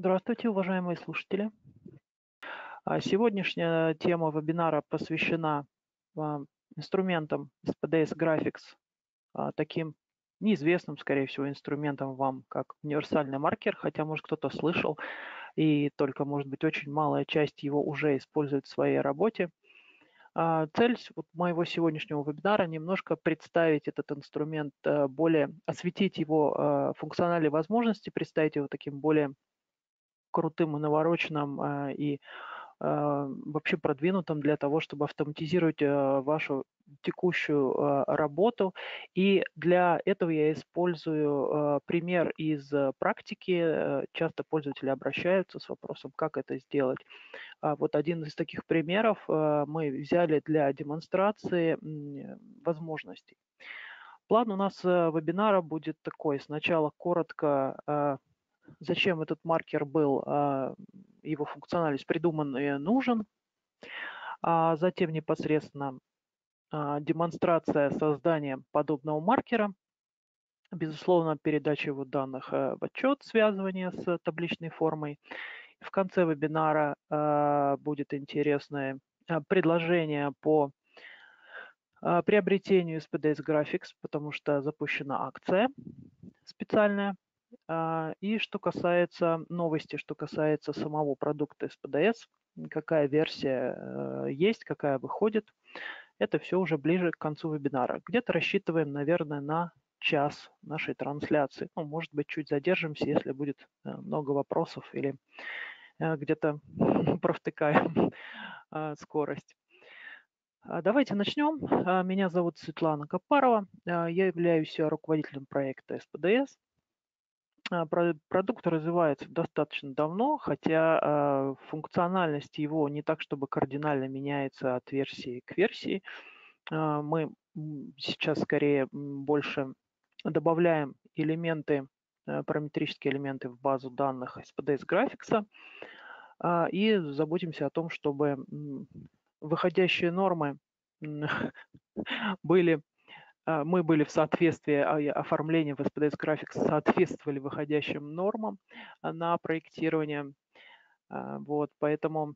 Здравствуйте, уважаемые слушатели. А, сегодняшняя тема вебинара посвящена а, инструментам SPDS Graphics, а, таким неизвестным, скорее всего, инструментом вам, как универсальный маркер, хотя, может, кто-то слышал, и только, может быть, очень малая часть его уже использует в своей работе. Цель вот моего сегодняшнего вебинара немножко представить этот инструмент более, осветить его функциональные возможности, представить его таким более крутым и навороченным а, и а, вообще продвинутым для того, чтобы автоматизировать а, вашу текущую работу. И для этого я использую пример из практики. Часто пользователи обращаются с вопросом, как это сделать. Вот один из таких примеров мы взяли для демонстрации возможностей. План у нас вебинара будет такой. Сначала коротко зачем этот маркер был, а, его функциональность придуман и нужен. А затем непосредственно а, демонстрация создания подобного маркера, безусловно, передача его данных э, в отчет, связывание с табличной формой. В конце вебинара будет интересное предложение по приобретению SPDS Graphics, потому что запущена акция специальная и что касается новости, что касается самого продукта SPDS, какая версия э, есть, какая выходит, это все уже ближе к концу вебинара. Где-то рассчитываем, наверное, на час нашей трансляции. Ну, может быть, чуть задержимся, если будет э, много вопросов или э, где-то провтыкаем скорость. А, давайте начнем. А, меня зовут Светлана Капарова. Я являюсь руководителем проекта SPDS. А, продукт развивается достаточно давно, хотя а, функциональность его не так, чтобы кардинально меняется от версии к версии. А, мы сейчас скорее больше добавляем элементы, параметрические элементы в базу данных SPDS Graphics и заботимся о том, чтобы выходящие нормы были мы были в соответствии, а, оформление в SPDS Graphics соответствовали выходящим нормам а, на проектирование. Вот, поэтому,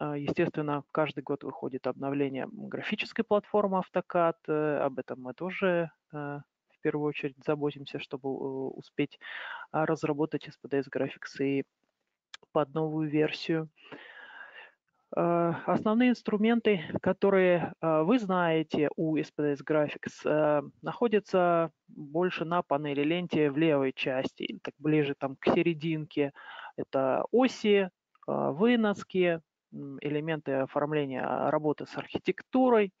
естественно, каждый год выходит обновление графической платформы AutoCAD. Э, об этом мы тоже в первую очередь заботимся, чтобы э, успеть разработать SPDS Graphics и под новую версию. Э, основные инструменты, которые э, вы знаете у SPDS Graphics, э, находятся больше на панели ленте в левой части, так ближе там к серединке. Это оси, выноски, элементы оформления работы с архитектурой.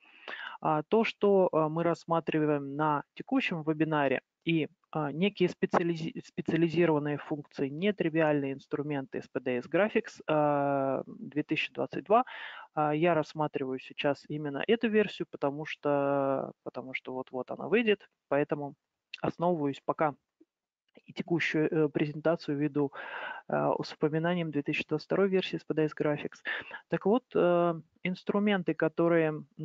А то, что мы рассматриваем на текущем вебинаре и некие специализи специализированные функции, нетривиальные инструменты SPDS Graphics 2022. А, а, я рассматриваю сейчас именно эту версию, потому что потому что вот-вот она выйдет, поэтому основываюсь пока и текущую э, презентацию веду с упоминанием 2022 версии SPDS Graphics. Так вот, э, инструменты, которые а,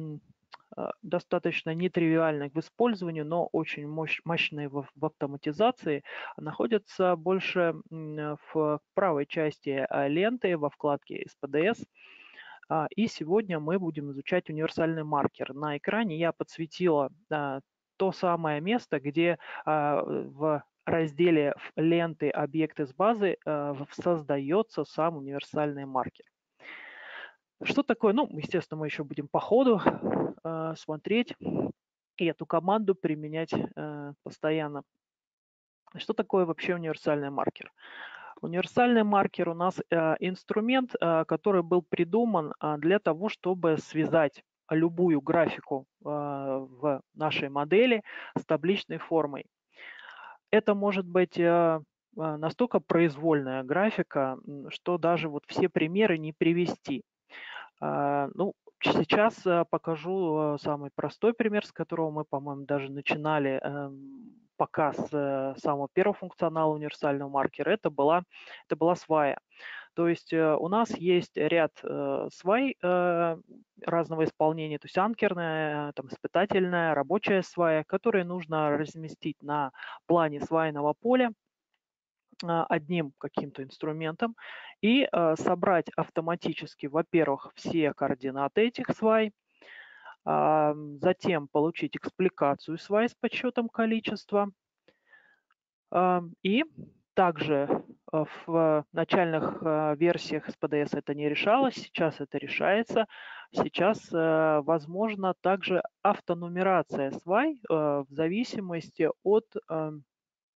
достаточно нетривиальны в использовании, но очень мощ, мощные в, в автоматизации, находятся больше в правой части а, ленты во вкладке SPDS. А, и сегодня мы будем изучать универсальный маркер. На экране я подсветила то самое место, где в разделе ленты объекты с базы создается сам универсальный маркер. Что такое? Ну, естественно, мы еще будем по ходу э, смотреть и эту команду применять э, постоянно. Что такое вообще универсальный маркер? Универсальный маркер у нас э, инструмент, э, который был придуман э, для того, чтобы связать любую графику э, в нашей модели с табличной формой. Это может быть э, настолько произвольная графика, что даже вот все примеры не привести. А, ну, сейчас э, покажу э, самый простой пример, с которого мы, по-моему, даже начинали эм, показ э, самого первого функционала универсального маркера. Это была, это была свая. То есть у нас есть ряд свай разного исполнения, то есть анкерная, там, испытательная, рабочая свая, которые нужно разместить на плане свайного поля одним каким-то инструментом и а, собрать автоматически, во-первых, все координаты этих свай, затем получить экспликацию свай с подсчетом количества и также в начальных версиях SPDS это не решалось, сейчас это решается. Сейчас возможна также автонумерация свай в зависимости от,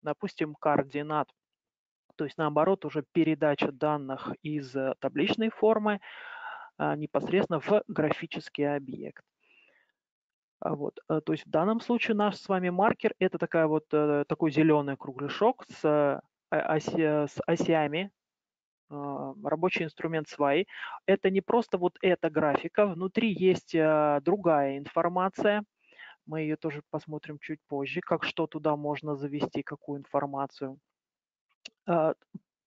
допустим, координат то есть наоборот уже передача данных из э, табличной формы а, непосредственно в графический объект. А вот, э, то есть в данном случае наш с вами маркер это такая вот, э, такой зеленый кругляшок с, оси, с осями, а, рабочий инструмент свай. Это не просто вот эта графика, внутри есть другая информация, мы ее тоже посмотрим чуть позже, как что туда можно завести, какую информацию. А,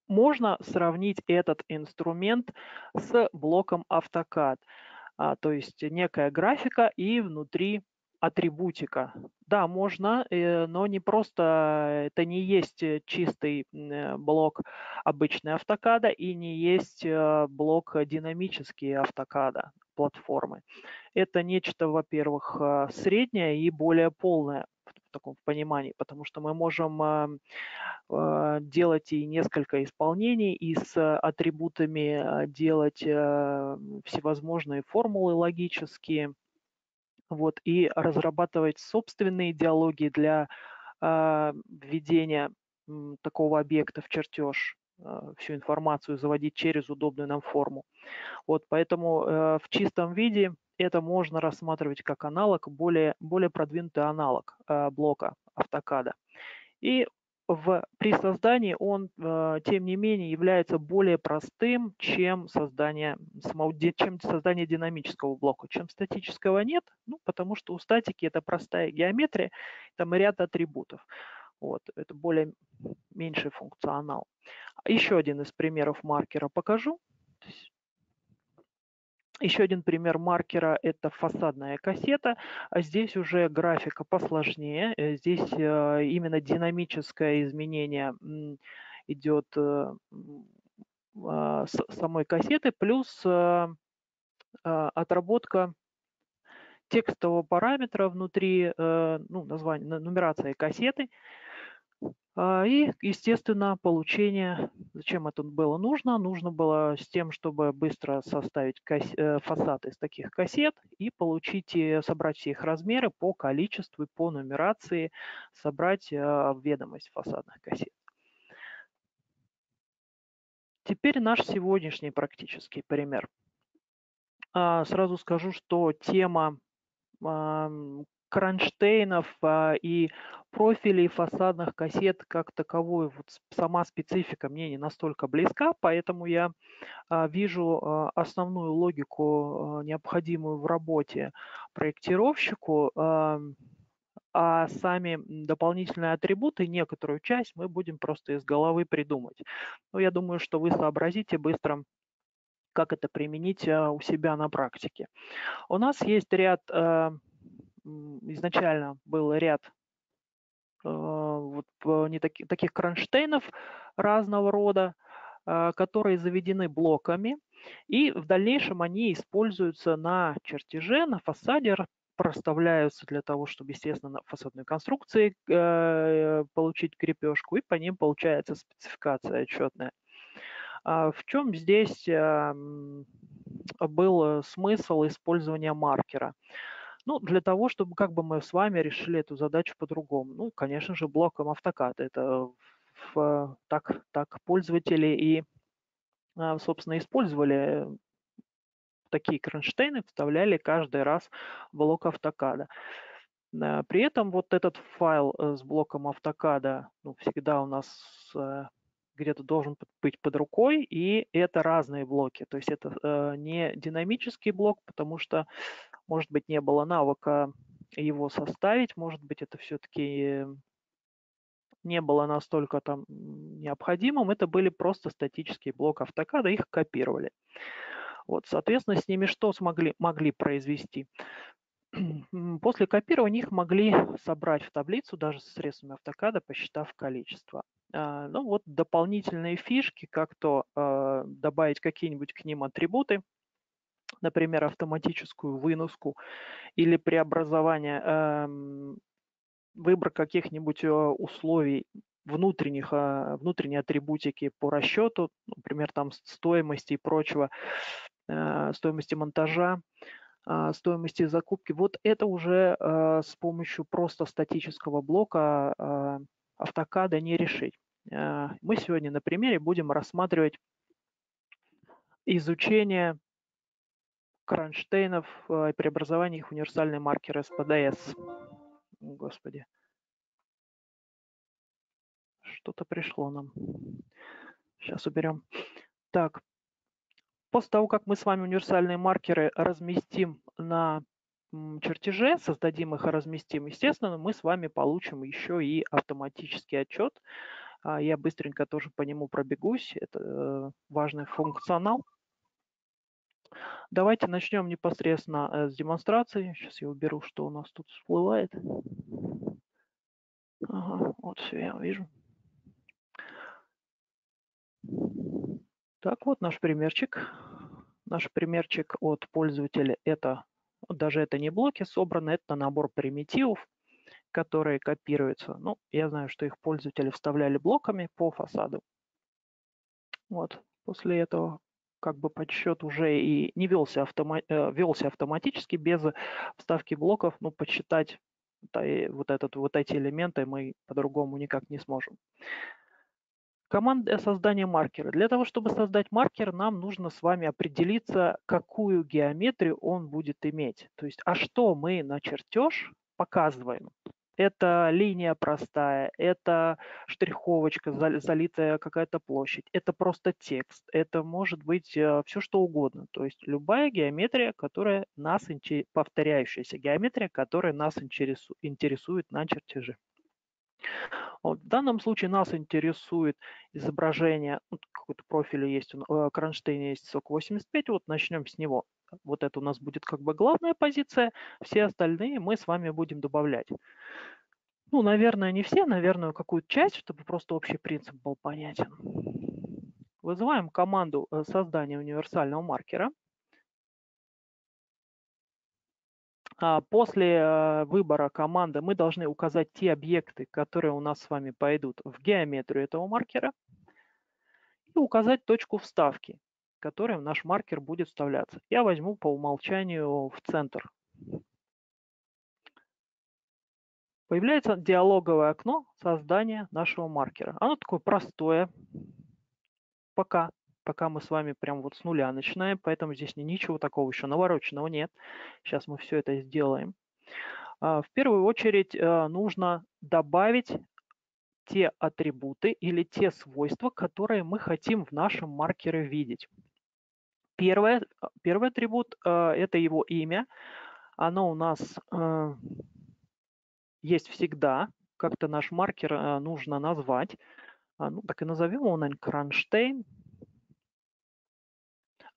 можно сравнить этот инструмент с блоком AutoCAD, а, то есть некая графика и внутри атрибутика. Да, можно, э, но не просто, это не есть чистый э, блок обычной автокада и не есть э, блок динамический автокада платформы. Это нечто, во-первых, среднее и более полное в таком понимании, потому что мы можем а, а, делать и несколько исполнений, и с атрибутами а, делать всевозможные формулы логические, вот, и разрабатывать собственные идеологии для введения такого объекта в чертеж, всю информацию заводить через удобную нам форму. Вот, поэтому э, в чистом виде это можно рассматривать как аналог, более, более продвинутый аналог э, блока автокада. И в, при создании он, э, тем не менее, является более простым, чем создание, чем создание динамического блока. Чем статического нет, ну, потому что у статики это простая геометрия, там ряд атрибутов. Вот, это более меньший функционал. Еще один из примеров маркера покажу. Еще один пример маркера – это фасадная кассета. А здесь уже графика посложнее. Э, здесь э, именно динамическое изменение идет э, а, самой кассеты, плюс а, отработка текстового параметра внутри, ну, название, нумерация кассеты – и, естественно, получение, зачем это было нужно? Нужно было с тем, чтобы быстро составить э, фасад из таких кассет и получить, и собрать все их размеры по количеству и по нумерации, собрать а, ведомость фасадных кассет. Теперь наш сегодняшний практический пример. А, сразу скажу, что тема кронштейнов а, и профилей фасадных кассет как таковой, вот сама специфика мне не настолько близка, поэтому я а, вижу а, основную логику, необходимую в работе проектировщику, а сами дополнительные атрибуты, некоторую часть мы будем просто из головы придумать. Но я думаю, что вы сообразите быстро, как это применить у себя на практике. У нас есть ряд изначально был ряд э, вот, не таки, таких кронштейнов разного рода, э, которые заведены блоками, и в дальнейшем они используются на чертеже, на фасаде, проставляются для того, чтобы, естественно, на фасадной конструкции э, получить крепежку, и по ним получается спецификация отчетная. А в чем здесь э, был смысл использования маркера? Ну, для того, чтобы как бы мы с вами решили эту задачу по-другому. Ну, конечно же, блоком автокад. Это в, так, так пользователи и, а, собственно, использовали такие кронштейны, вставляли каждый раз блок автокада. А, при этом вот этот файл э, с блоком автокада ну, всегда у нас э, где-то должен быть под рукой, и это разные блоки. То есть это э, не динамический блок, потому что может быть, не было навыка его составить, может быть, это все-таки не было настолько там необходимым, это были просто статические блок автокада, их копировали. Вот, соответственно, с ними что смогли, могли произвести? После копирования их могли собрать в таблицу даже с средствами автокада, посчитав количество. А, ну вот дополнительные фишки, как то а, добавить какие-нибудь к ним атрибуты, например, автоматическую выноску или преобразование, эм, выбор каких-нибудь э, условий внутренних, а, внутренней атрибутики по расчету, например, там стоимости и прочего, стоимости монтажа, стоимости закупки. Вот это уже с помощью просто статического блока автокада не решить. Э, мы сегодня на примере будем рассматривать изучение кронштейнов э, и преобразование их в универсальный маркер СПДС. Господи. Что-то пришло нам. Сейчас уберем. Так, после того, как мы с вами универсальные маркеры разместим на чертеже, создадим их и разместим, естественно, мы с вами получим еще и автоматический отчет. А, я быстренько тоже по нему пробегусь. Это э, важный функционал. Давайте начнем непосредственно э, с демонстрации. Сейчас я уберу, что у нас тут всплывает. Ага, вот все, я вижу. Так, вот наш примерчик. Наш примерчик от пользователя это даже это не блоки собраны, это набор примитивов, которые копируются. Ну, я знаю, что их пользователи вставляли блоками по фасаду. Вот, после этого как бы подсчет уже и не велся, автома э, велся автоматически без вставки блоков, ну, подсчитать вот, этот, вот эти элементы мы по-другому никак не сможем. Команда создания маркера. Для того, чтобы создать маркер, нам нужно с вами определиться, какую геометрию он будет иметь. То есть, а что мы на чертеж показываем. Это линия простая, это штриховочка, залитая какая-то площадь, это просто текст, это может быть э, все что угодно. То есть любая геометрия, которая нас, повторяющаяся геометрия, которая нас интересует на чертеже. Вот, в данном случае нас интересует изображение, вот какой-то профиль есть, в э, кронштейне есть сок 85, вот начнем с него. Вот это у нас будет как бы главная позиция, все остальные мы с вами будем добавлять. Ну, наверное, не все, наверное, какую-то часть, чтобы просто общий принцип был понятен. Вызываем команду э, создания универсального маркера. А после э, выбора команды мы должны указать те объекты, которые у нас с вами пойдут в геометрию этого маркера и указать точку вставки которым наш маркер будет вставляться. Я возьму по умолчанию в центр. Появляется диалоговое окно создания нашего маркера. Оно такое простое, пока, пока мы с вами прям вот с нуля начинаем, поэтому здесь ничего такого еще навороченного нет. Сейчас мы все это сделаем. А, в первую очередь э, нужно добавить те атрибуты или те свойства, которые мы хотим в нашем маркере видеть. Первое, первый атрибут это его имя. Оно у нас есть всегда. Как-то наш маркер нужно назвать. А, ну, так и назовем его, наверное, Кронштейн.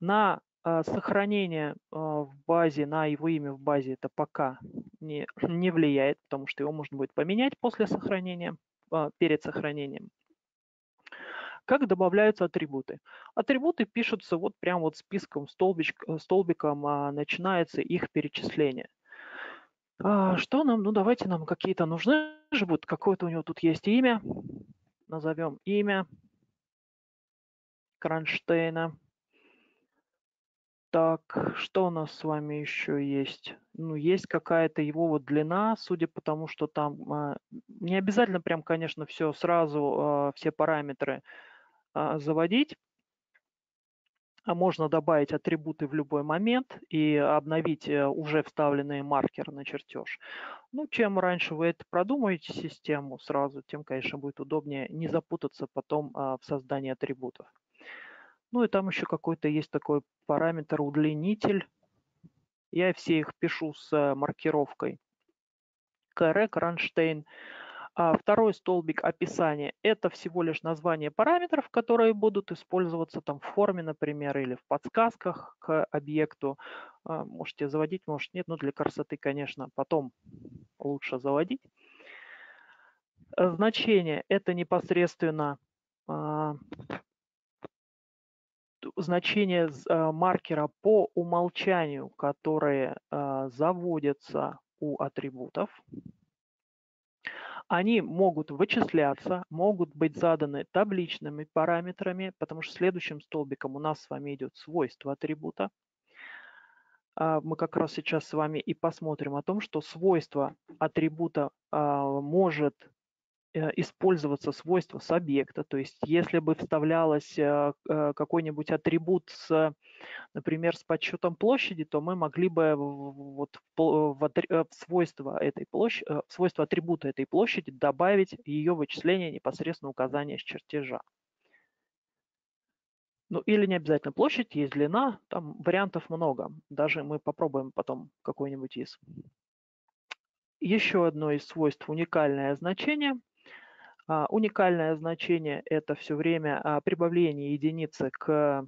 На сохранение в базе, на его имя в базе это пока не, не влияет, потому что его можно будет поменять после сохранения, перед сохранением. Как добавляются атрибуты? Атрибуты пишутся вот прям вот списком, столбич, э, столбиком а, начинается их перечисление. А, что нам? Ну давайте нам какие-то нужны же будут. Какое-то у него тут есть имя. Назовем имя Кронштейна. Так, что у нас с вами еще есть? Ну, есть какая-то его вот длина, судя по тому, что там а, не обязательно прям, конечно, все сразу, а, все параметры а, заводить. А можно добавить атрибуты в любой момент и обновить э, уже вставленный маркер на чертеж. Ну, чем раньше вы это продумаете систему сразу, тем, конечно, будет удобнее не запутаться потом в создании атрибутов. Ну и там еще какой-то есть такой параметр удлинитель. Я все их пишу с э, маркировкой. КР Кронштейн. А второй столбик описания – это всего лишь название параметров, которые будут использоваться там в форме, например, или в подсказках к объекту. А, можете заводить, может нет, но для красоты, конечно, потом лучше заводить. Значение – это непосредственно а, значение а, маркера по умолчанию, которые а, заводятся у атрибутов. Они могут вычисляться, могут быть заданы табличными параметрами, потому что следующим столбиком у нас с вами идет свойство атрибута. Мы как раз сейчас с вами и посмотрим о том, что свойство атрибута может использоваться свойство с объекта. То есть если бы вставлялось э, э, какой-нибудь атрибут, с, например, с подсчетом площади, то мы могли бы вот в, свойство, этой площади, в свойство атрибута этой площади добавить ее вычисление непосредственно указания с чертежа. Ну или не обязательно площадь, есть длина, там вариантов много. Даже мы попробуем потом какой-нибудь из. Еще одно из свойств уникальное значение – уникальное значение – это все время а, прибавление единицы к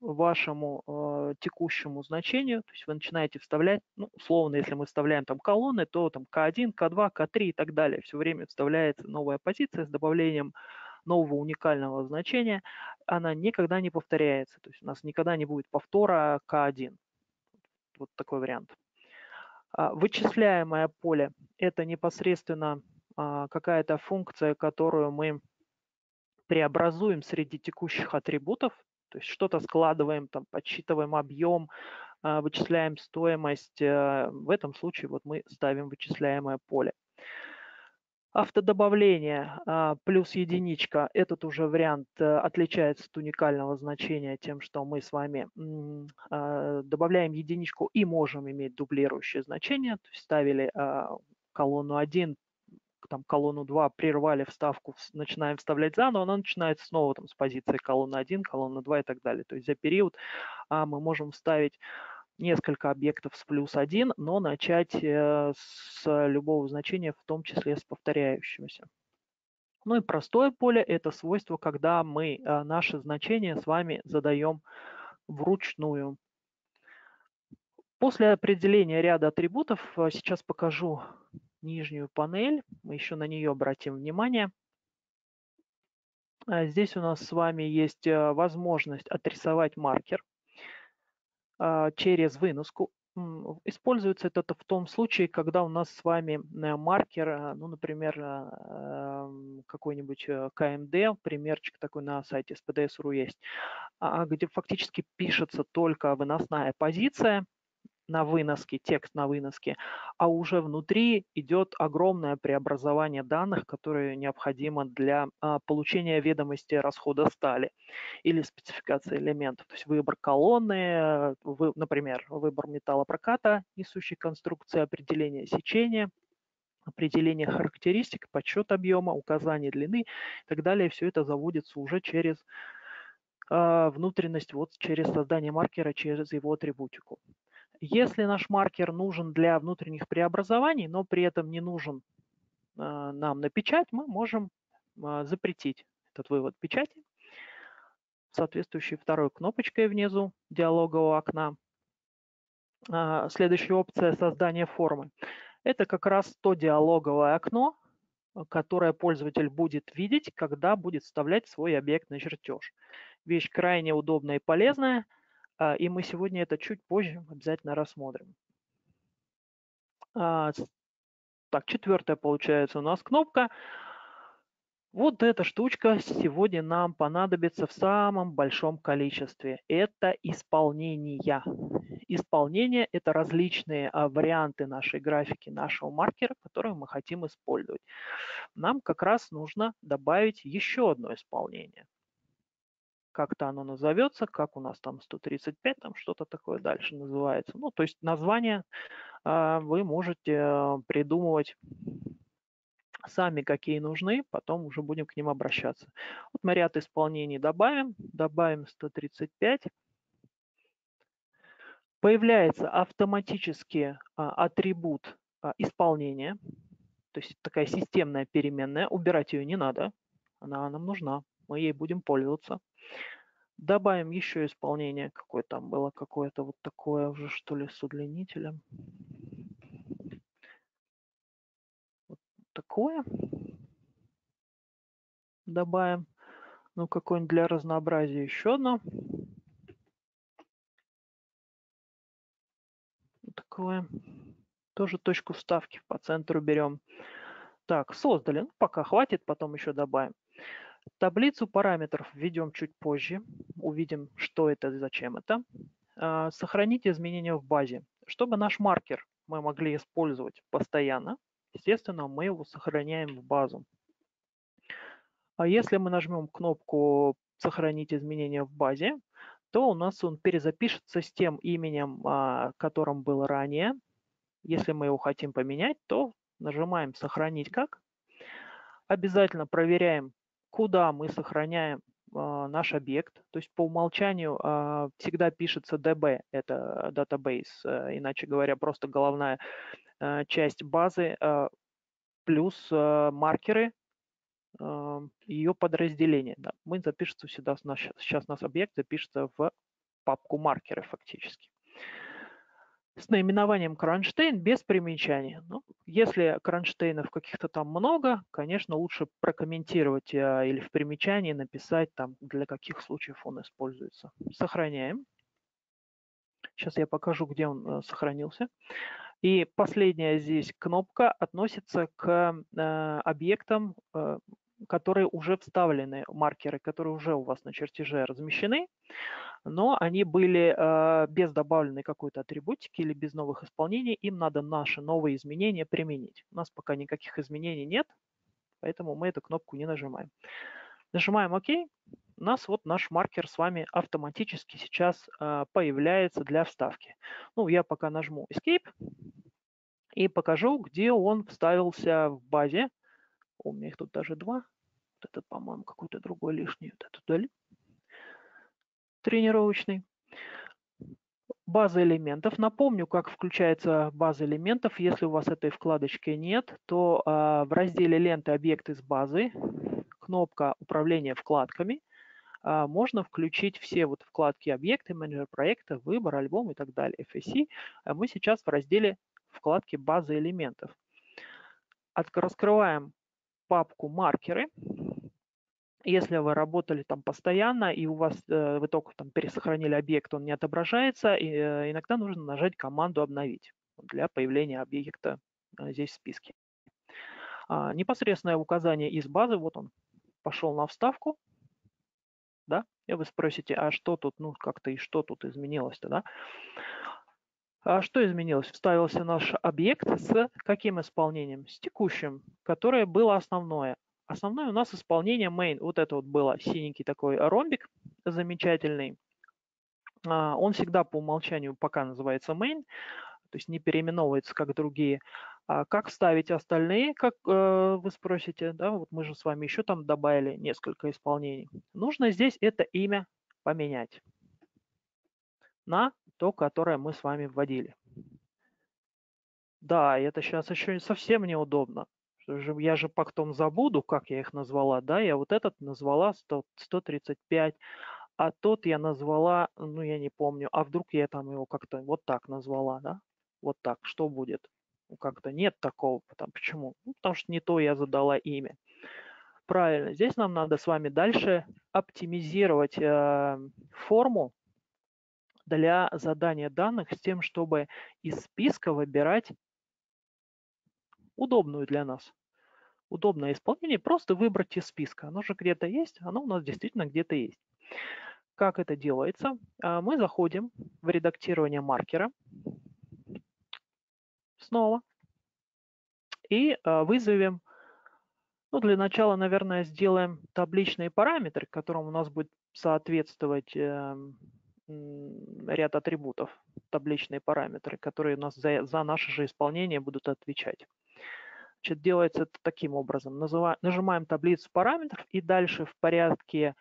вашему э, текущему значению, то есть вы начинаете вставлять, ну, условно, если мы вставляем там колонны, то там К1, К2, К3 и так далее. Все время вставляется новая позиция с добавлением нового уникального значения. Она никогда не повторяется, то есть у нас никогда не будет повтора К1. Вот такой вариант. Вычисляемое поле – это непосредственно а, какая-то функция, которую мы преобразуем среди текущих атрибутов, то есть что-то складываем, там, подсчитываем объем, а, вычисляем стоимость. Э, в этом случае вот мы ставим вычисляемое поле. Автодобавление а, плюс единичка, этот уже вариант э, отличается от уникального значения тем, что мы с вами добавляем единичку и можем иметь дублирующее значение. То есть ставили колонну 1, там колонну 2 прервали вставку, начинаем вставлять заново, она начинается снова там с позиции колонны 1, колонны 2 и так далее. То есть за период а, мы можем вставить несколько объектов с плюс 1, но начать э, с любого значения, в том числе с повторяющегося. Ну и простое поле – это свойство, когда мы э, наши значения с вами задаем вручную. После определения ряда атрибутов, э, сейчас покажу нижнюю панель, мы еще на нее обратим внимание. А здесь у нас с вами есть э, возможность отрисовать маркер а, через выноску. Используется это в том случае, когда у нас с вами э, маркер, э, ну, например, какой-нибудь КМД, примерчик такой на сайте SPDS.ru есть, а, где фактически пишется только выносная позиция, на выноске, текст на выноске, а уже внутри идет огромное преобразование данных, которые необходимо для а, получения ведомости расхода стали или спецификации элементов. То есть выбор колонны, вы, например, выбор металлопроката, несущей конструкции, определение сечения, определение характеристик, подсчет объема, указание длины и так далее. Все это заводится уже через а, внутренность, вот через создание маркера, через его атрибутику. Если наш маркер нужен для внутренних преобразований, но при этом не нужен а, нам на печать, мы можем а, запретить этот вывод печати соответствующей второй кнопочкой внизу диалогового окна. А, следующая опция создания формы. Это как раз то диалоговое окно, которое пользователь будет видеть, когда будет вставлять свой объект на чертеж. Вещь крайне удобная и полезная – и мы сегодня это чуть позже обязательно рассмотрим. А, так, четвертая получается у нас кнопка. Вот эта штучка сегодня нам понадобится в самом большом количестве. Это исполнение. Исполнение – это различные а, варианты нашей графики, нашего маркера, которые мы хотим использовать. Нам как раз нужно добавить еще одно исполнение как-то оно назовется, как у нас там 135, там что-то такое дальше называется. Ну, то есть название э, вы можете придумывать сами, какие нужны, потом уже будем к ним обращаться. Вот мы ряд исполнений добавим, добавим 135. Появляется автоматически а, атрибут а, исполнения, то есть такая системная переменная, убирать ее не надо, она нам нужна, мы ей будем пользоваться. Добавим еще исполнение, какое там было, какое-то вот такое уже, что ли, с удлинителем. Вот такое. добавим. Ну, какой-нибудь для разнообразия еще одно. Такое. Тоже точку вставки по центру берем. Так, создали. Ну, пока хватит, потом еще добавим. Таблицу параметров введем чуть позже. Увидим, что это и зачем это. А, сохранить изменения в базе. Чтобы наш маркер мы могли использовать постоянно, естественно, мы его сохраняем в базу. А если мы нажмем кнопку «Сохранить изменения в базе», то у нас он перезапишется с тем именем, а, которым был ранее. Если мы его хотим поменять, то нажимаем «Сохранить как». Обязательно проверяем, куда мы сохраняем а, наш объект. То есть по умолчанию а, всегда пишется DB, это database, а, иначе говоря, просто головная часть базы плюс маркеры ее подразделения. Да, мы запишется сюда, сейчас наш объект запишется в папку маркеры фактически с наименованием кронштейн без примечания. Ну, если кронштейнов каких-то там много, конечно, лучше прокомментировать а, или в примечании написать там, для каких случаев он используется. Сохраняем. Сейчас я покажу, где он а, сохранился. И последняя здесь кнопка относится к а, объектам, а, которые уже вставлены, маркеры, которые уже у вас на чертеже размещены но они были э, без добавленной какой-то атрибутики или без новых исполнений, им надо наши новые изменения применить. У нас пока никаких изменений нет, поэтому мы эту кнопку не нажимаем. Нажимаем ОК, у нас вот наш маркер с вами автоматически сейчас э, появляется для вставки. Ну, я пока нажму Escape и покажу, где он вставился в базе. У меня их тут даже два. Вот этот, по-моему, какой-то другой лишний. Вот этот удалю тренировочный. База элементов. Напомню, как включается база элементов. Если у вас этой вкладочки нет, то а, в разделе «Ленты объекты с базы» кнопка «Управление вкладками» а, можно включить все вот вкладки объекты, менеджер проекта, выбор, альбом и так далее, FSC. А мы сейчас в разделе вкладки базы элементов. От, раскрываем папку маркеры. Если вы работали там постоянно и у вас э, вы только там пересохранили объект, он не отображается, и, э, иногда нужно нажать команду «Обновить» для появления объекта э, здесь в списке. А, непосредственное указание из базы, вот он пошел на вставку, да, и вы спросите, а что тут, ну как-то и что тут изменилось-то, да? А что изменилось? Вставился наш объект с каким исполнением? С текущим, которое было основное. Основное у нас исполнение main. Вот это вот было синенький такой ромбик замечательный. А, он всегда по умолчанию пока называется main, то есть не переименовывается как другие. А как вставить остальные, как э, вы спросите, да, вот мы же с вами еще там добавили несколько исполнений. Нужно здесь это имя поменять на то, которое мы с вами вводили. Да, это сейчас еще совсем неудобно я же потом забуду, как я их назвала, да, я вот этот назвала 100, 135, а тот я назвала, ну, я не помню, а вдруг я там его как-то вот так назвала, да, вот так, что будет? Ну, как-то нет такого, потому, почему? Ну, потому что не то я задала имя. Правильно, здесь нам надо с вами дальше оптимизировать э, форму для задания данных с тем, чтобы из списка выбирать удобную для нас удобное исполнение, просто выбрать из списка. Оно же где-то есть, оно у нас действительно где-то есть. Как это делается? А, мы заходим в редактирование маркера снова и а, вызовем, ну для начала, наверное, сделаем табличные параметры, которым у нас будет соответствовать эм, ряд атрибутов, табличные параметры, которые у нас за, за наше же исполнение будут отвечать. Значит, делается это таким образом. Называ, нажимаем таблицу параметров и дальше в порядке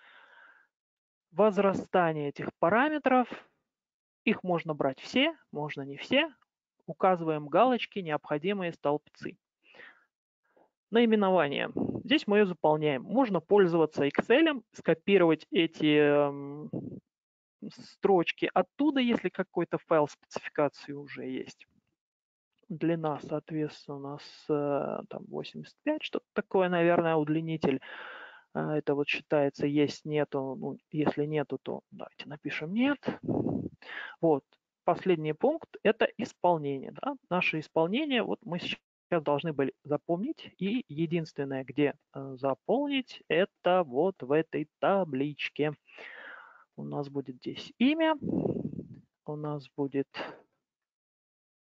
возрастания этих параметров, их можно брать все, можно не все, указываем галочки, необходимые столбцы. Наименование. Здесь мы ее заполняем. Можно пользоваться Excel, скопировать эти э, строчки оттуда, если какой-то файл спецификации уже есть длина, соответственно, у нас э, там 85, что-то такое, наверное, удлинитель. А, это вот считается есть, нету. Ну, если нету, то давайте напишем нет. Вот. Последний пункт – это исполнение. Да? Наше исполнение, вот мы сейчас должны были запомнить. И единственное, где э, заполнить, это вот в этой табличке. У нас будет здесь имя, у нас будет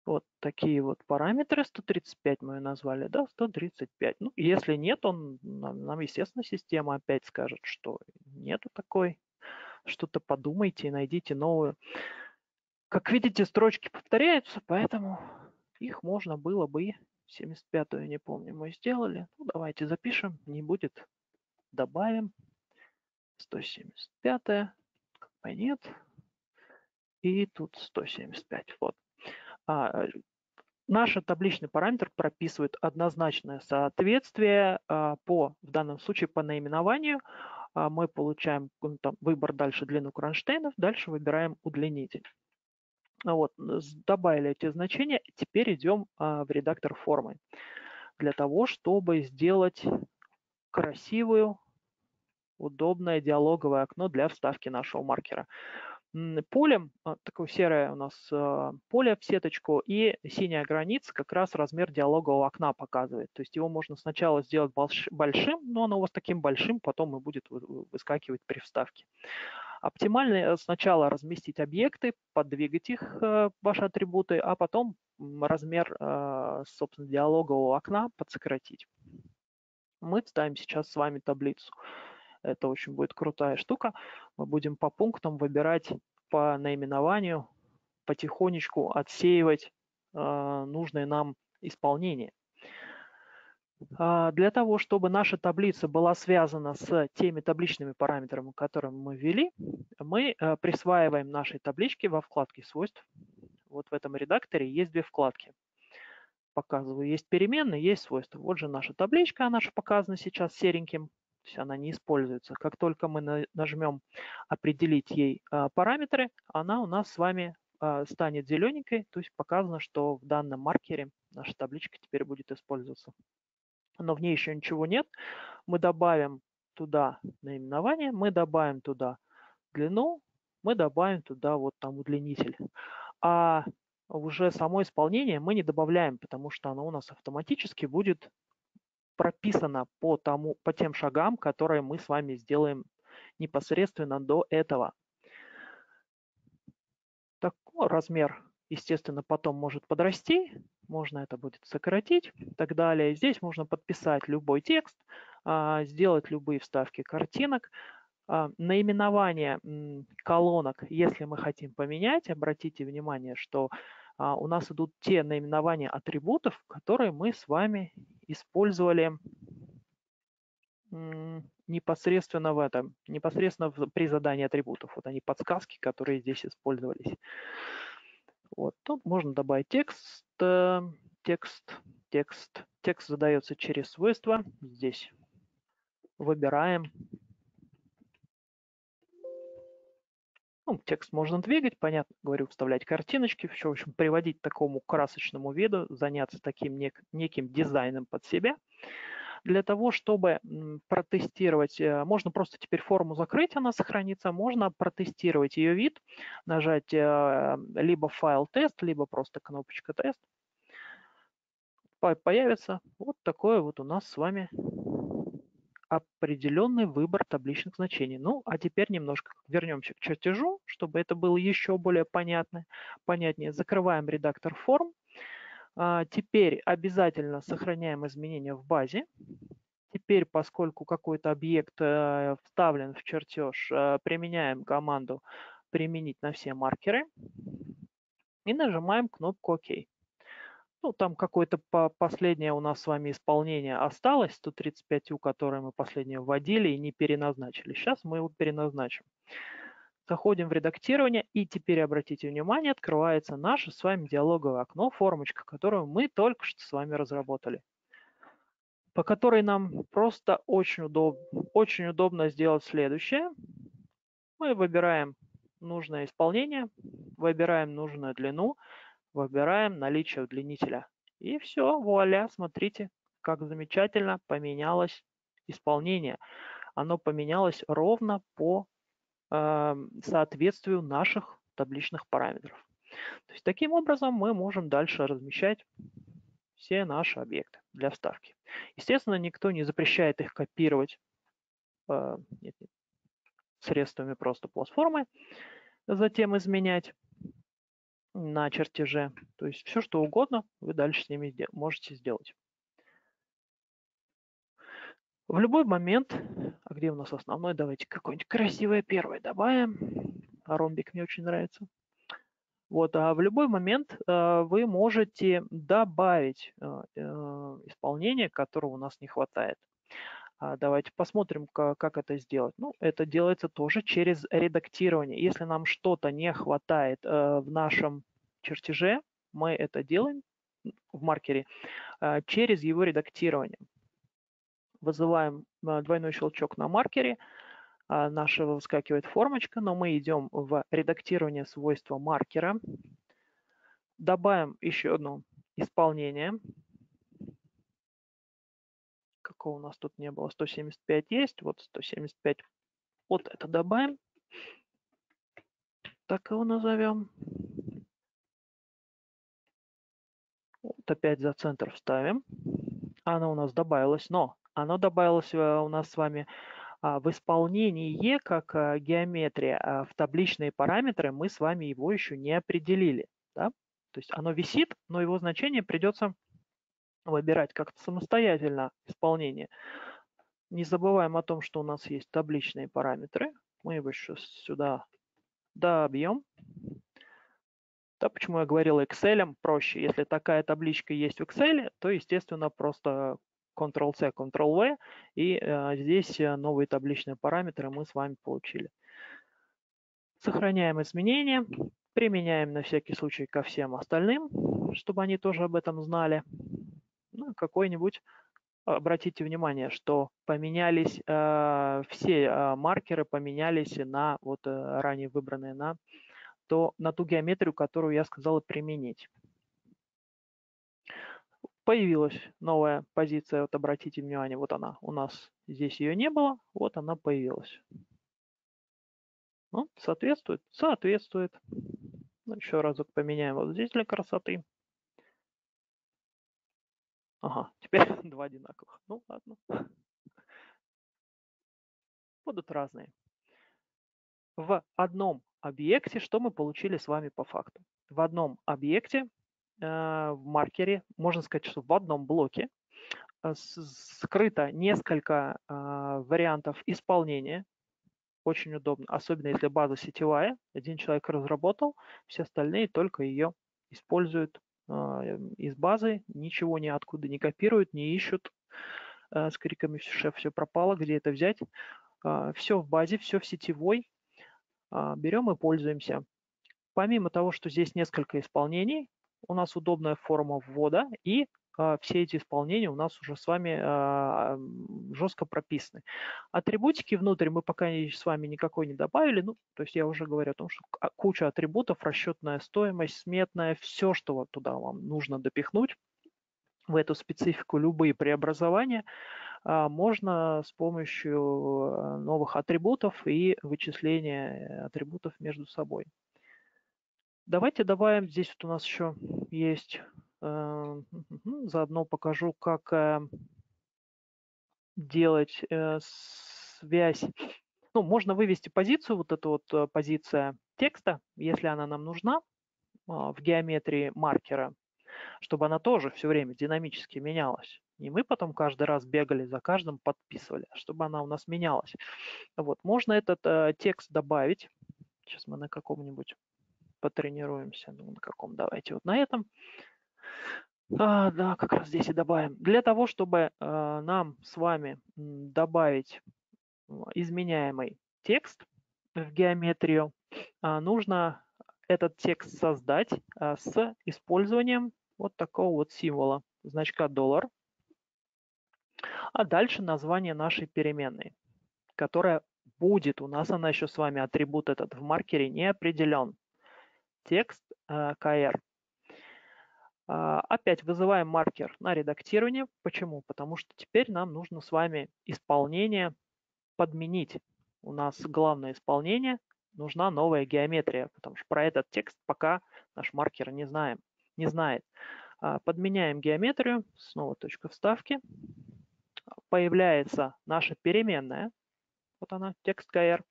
вот такие вот параметры, 135 мы назвали, да, 135. Ну, если нет, он, нам, нам, естественно, система опять скажет, что нету такой. Что-то подумайте и найдите новую. Как видите, строчки повторяются, поэтому их можно было бы 75-ю, не помню, мы сделали. Ну, давайте запишем, не будет, добавим. 175-я, как бы нет. И тут 175, вот. А, э, наш табличный параметр прописывает однозначное соответствие а, по, в данном случае по наименованию. А, мы получаем ну, там, выбор дальше длину кронштейнов, дальше выбираем удлинитель. Вот, добавили эти значения, теперь идем в редактор формы для того, чтобы сделать красивую, удобное диалоговое окно для вставки нашего маркера полем, а, такое серое у нас а, поле в сеточку, и синяя граница как раз размер диалогового окна показывает. То есть его можно сначала сделать большим, но оно у вас таким большим потом и будет выскакивать при вставке. Оптимально э, сначала разместить объекты, подвигать их, э, ваши атрибуты, а потом размер, а, собственно, диалогового окна подсократить. Мы вставим сейчас с вами таблицу. Это очень будет крутая штука. Мы будем по пунктам выбирать по наименованию, потихонечку отсеивать э, нужные нам исполнения. Для того, чтобы наша таблица была связана с теми табличными параметрами, которые мы ввели, мы э, присваиваем нашей табличке во вкладке свойств. Вот в этом редакторе есть две вкладки. Показываю, есть переменные, есть свойства. Вот же наша табличка, она же показана сейчас сереньким то есть она не используется. Как только мы нажмем «Определить ей а, параметры», она у нас с вами а, станет зелененькой, то есть показано, что в данном маркере наша табличка теперь будет использоваться. Но в ней еще ничего нет. Мы добавим туда наименование, мы добавим туда длину, мы добавим туда вот там удлинитель. А уже само исполнение мы не добавляем, потому что оно у нас автоматически будет прописано по, тому, по тем шагам, которые мы с вами сделаем непосредственно до этого. Такой размер, естественно, потом может подрасти, можно это будет сократить и так далее. Здесь можно подписать любой текст, а, сделать любые вставки картинок. А, наименование колонок, если мы хотим поменять, обратите внимание, что а, у нас идут те наименования атрибутов, которые мы с вами использовали непосредственно в этом, непосредственно при задании атрибутов. Вот они подсказки, которые здесь использовались. Вот тут можно добавить текст, э, текст, текст. Текст задается через свойства. Здесь выбираем Ну, текст можно двигать, понятно, говорю, вставлять картиночки, все, в общем, приводить к такому красочному виду, заняться таким нек, неким дизайном под себя. Для того, чтобы протестировать, э, можно просто теперь форму закрыть, она сохранится, можно протестировать ее вид, нажать э, либо файл тест, либо просто кнопочка тест. Появится вот такое вот у нас с вами определенный выбор табличных значений. Ну, а теперь немножко вернемся к чертежу, чтобы это было еще более понятно, понятнее. Закрываем редактор форм. А, теперь обязательно сохраняем изменения в базе. Теперь, поскольку какой-то объект э, вставлен в чертеж, э, применяем команду «Применить на все маркеры» и нажимаем кнопку «Ок». Ну, там какое-то по последнее у нас с вами исполнение осталось, 135 у, которое мы последнее вводили и не переназначили. Сейчас мы его переназначим. Заходим в редактирование, и теперь обратите внимание, открывается наше с вами диалоговое окно, формочка, которую мы только что с вами разработали, по которой нам просто очень, удоб, очень удобно сделать следующее. Мы выбираем нужное исполнение, выбираем нужную длину, Выбираем наличие удлинителя. И все, вуаля, смотрите, как замечательно поменялось исполнение. оно поменялось ровно по э, соответствию наших табличных параметров. То есть таким образом мы можем дальше размещать все наши объекты для вставки. Естественно, никто не запрещает их копировать э, средствами просто платформы, затем изменять на чертеже. То есть все, что угодно вы дальше с ними можете сделать. В любой момент, а где у нас основной, давайте какое-нибудь красивое первое добавим. Ромбик мне очень нравится. Вот, а в любой момент э, вы можете добавить э, э, исполнение, которого у нас не хватает. А давайте посмотрим, как, это сделать. Ну, это делается тоже через редактирование. Если нам что-то не хватает э, в нашем чертеже, мы это делаем в маркере э, через его редактирование. Вызываем э, двойной щелчок на маркере, а, нашего выскакивает формочка, но мы идем в редактирование свойства маркера, добавим еще одно исполнение. Какого у нас тут не было? 175 есть, вот 175. Вот это добавим. Так его назовем. Вот опять за центр вставим. Оно у нас добавилось, но оно добавилось э, у нас с вами а, в исполнении как а, геометрия а, в табличные параметры мы с вами его еще не определили. Да? То есть оно висит, но его значение придется выбирать как-то самостоятельно исполнение. Не забываем о том, что у нас есть табличные параметры. Мы его еще сюда добьем. Да, почему я говорил Excel проще. Если такая табличка есть в Excel, то, естественно, просто Ctrl-C, Ctrl-V, и э, здесь э, новые табличные параметры мы с вами получили. Сохраняем изменения, применяем на всякий случай ко всем остальным, чтобы они тоже об этом знали. Ну, какой-нибудь, обратите внимание, что поменялись э, все э, маркеры, поменялись на вот э, ранее выбранные на, то, на ту геометрию, которую я сказала применить появилась новая позиция, вот обратите внимание, вот она у нас, здесь ее не было, вот она появилась. Ну, соответствует? Соответствует. Ну, еще разок поменяем вот здесь для красоты. Ага, теперь два одинаковых. Ну, ладно. Будут разные. В одном объекте, что мы получили с вами по факту? В одном объекте Э, в маркере, можно сказать, что в одном блоке э, скрыто несколько а, вариантов исполнения. Очень удобно, особенно если база сетевая. Один человек разработал, все остальные только ее используют из базы, ничего ниоткуда не копируют, не ищут э, с криками «шеф, все пропало, где это взять?» а, Все в базе, все в сетевой. Берем и пользуемся. Помимо того, что здесь несколько исполнений, у нас удобная форма ввода, и а, все эти исполнения у нас уже с вами а, жестко прописаны. Атрибутики внутрь мы пока с вами никакой не добавили. Ну, то есть я уже говорю о том, что а, куча атрибутов, расчетная стоимость, сметная, все, что вот туда вам нужно допихнуть в эту специфику, любые преобразования, можно с помощью новых атрибутов и вычисления атрибутов между собой. Давайте добавим, здесь вот у нас еще есть, заодно покажу, как э, делать э, связь. Ну, можно вывести позицию, вот эта вот позиция текста, если она нам нужна а, в геометрии маркера, чтобы она тоже все время динамически менялась. И мы потом каждый раз бегали за каждым, подписывали, а чтобы она у нас менялась. Вот, можно этот э, текст добавить. Сейчас мы на каком-нибудь потренируемся. Ну, на каком? Давайте вот на этом. А, да, как раз здесь и добавим. Для того, чтобы а, нам с вами добавить изменяемый текст в геометрию, а, нужно этот текст создать а, с использованием вот такого вот символа, значка доллар. А дальше название нашей переменной, которая будет, у нас она еще с вами, атрибут этот в маркере не определен текст KR. Э, а, опять вызываем маркер на редактирование. Почему? Потому что теперь нам нужно с вами исполнение подменить. У нас главное исполнение, нужна новая геометрия, потому что про этот текст пока наш маркер не знаем, не знает. А, подменяем геометрию, снова точка вставки. Появляется наша переменная, вот она, текст KR.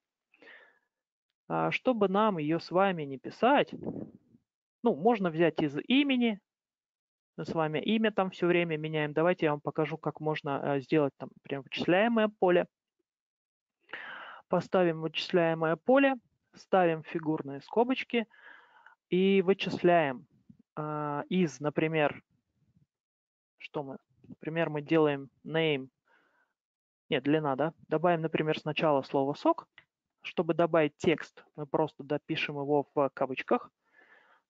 А, чтобы нам ее с вами не писать, ну, можно взять из имени, с вами имя там все время меняем. Давайте я вам покажу, как можно э, сделать там прям вычисляемое поле. Поставим вычисляемое поле, ставим фигурные скобочки и вычисляем э, из, например, что мы, например, мы делаем name, нет, длина, да, добавим, например, сначала слово сок, чтобы добавить текст, мы просто допишем его в кавычках,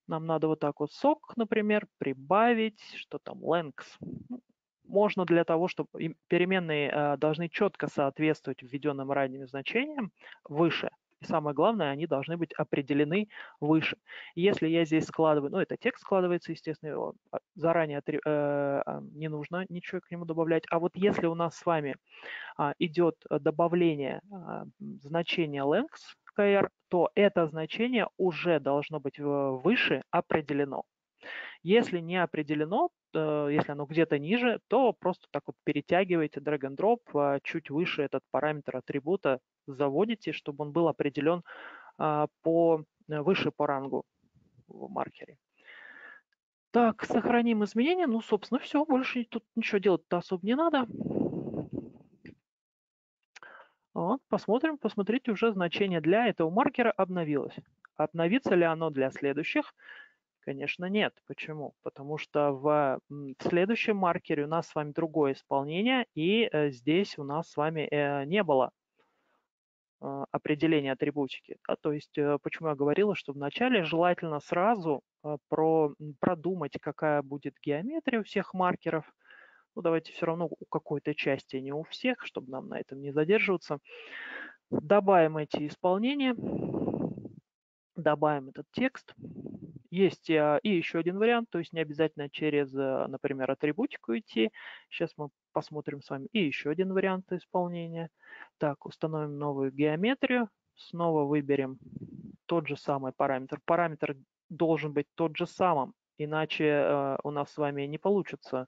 нам надо вот так вот сок, например, прибавить, что там, length. Ну, можно для того, чтобы переменные э, должны четко соответствовать введенным ранним значениям выше. Самое главное, они должны быть определены выше. Если я здесь складываю, ну это текст складывается, естественно, его а, заранее э, а, не нужно ничего к нему добавлять. А вот если у нас с вами а, идет добавление а, значения length, kr, то это значение уже должно быть выше определено. Если не определено, если оно где-то ниже, то просто так вот перетягиваете drag and drop а, чуть выше этот параметр атрибута, заводите, чтобы он был определен а, по, выше по рангу в маркере. Так, сохраним изменения. Ну, собственно, все. Больше тут ничего делать-то особо не надо. Вот, посмотрим, посмотрите, уже значение для этого маркера обновилось. Обновится ли оно для следующих? Конечно, нет. Почему? Потому что в, в следующем маркере у нас с вами другое исполнение, и э, здесь у нас с вами э, не было э, определения атрибутики. Да? То есть, э, почему я говорила, что вначале желательно сразу э, про, продумать, какая будет геометрия у всех маркеров – ну, давайте все равно у какой-то части, не у всех, чтобы нам на этом не задерживаться. Добавим эти исполнения, добавим этот текст. Есть и еще один вариант, то есть не обязательно через, э, например, атрибутику идти. Сейчас мы посмотрим с вами и еще один вариант исполнения. Так, установим новую геометрию. Снова выберем тот же самый параметр. Параметр должен быть тот же самым, иначе э, у нас с вами не получится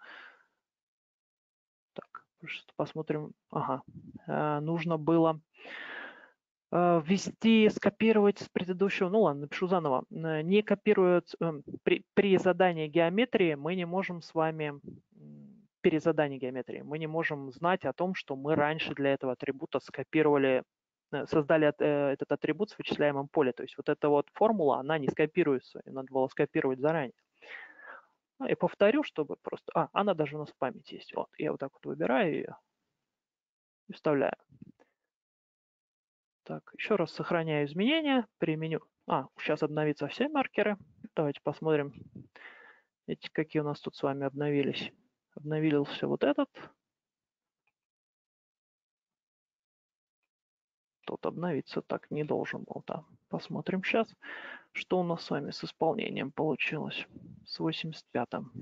посмотрим. Ага. Нужно было ввести, скопировать с предыдущего, ну ладно, напишу заново. Э, не копируют, при, при задании геометрии мы не можем с вами, при задании геометрии, мы не можем знать о том, что мы раньше для этого атрибута скопировали, создали этот атрибут с вычисляемым поле. То есть вот эта вот формула, она не скопируется, и надо было скопировать заранее. Ну, и повторю, чтобы просто... А, она даже у нас в памяти есть. Вот, я вот так вот выбираю ее и вставляю. Так, еще раз сохраняю изменения, применю... А, сейчас обновится все маркеры. Давайте посмотрим, эти какие у нас тут с вами обновились. Обновился вот этот. Тут обновиться так не должен был, да. Посмотрим сейчас, что у нас с вами с исполнением получилось. С 85-м.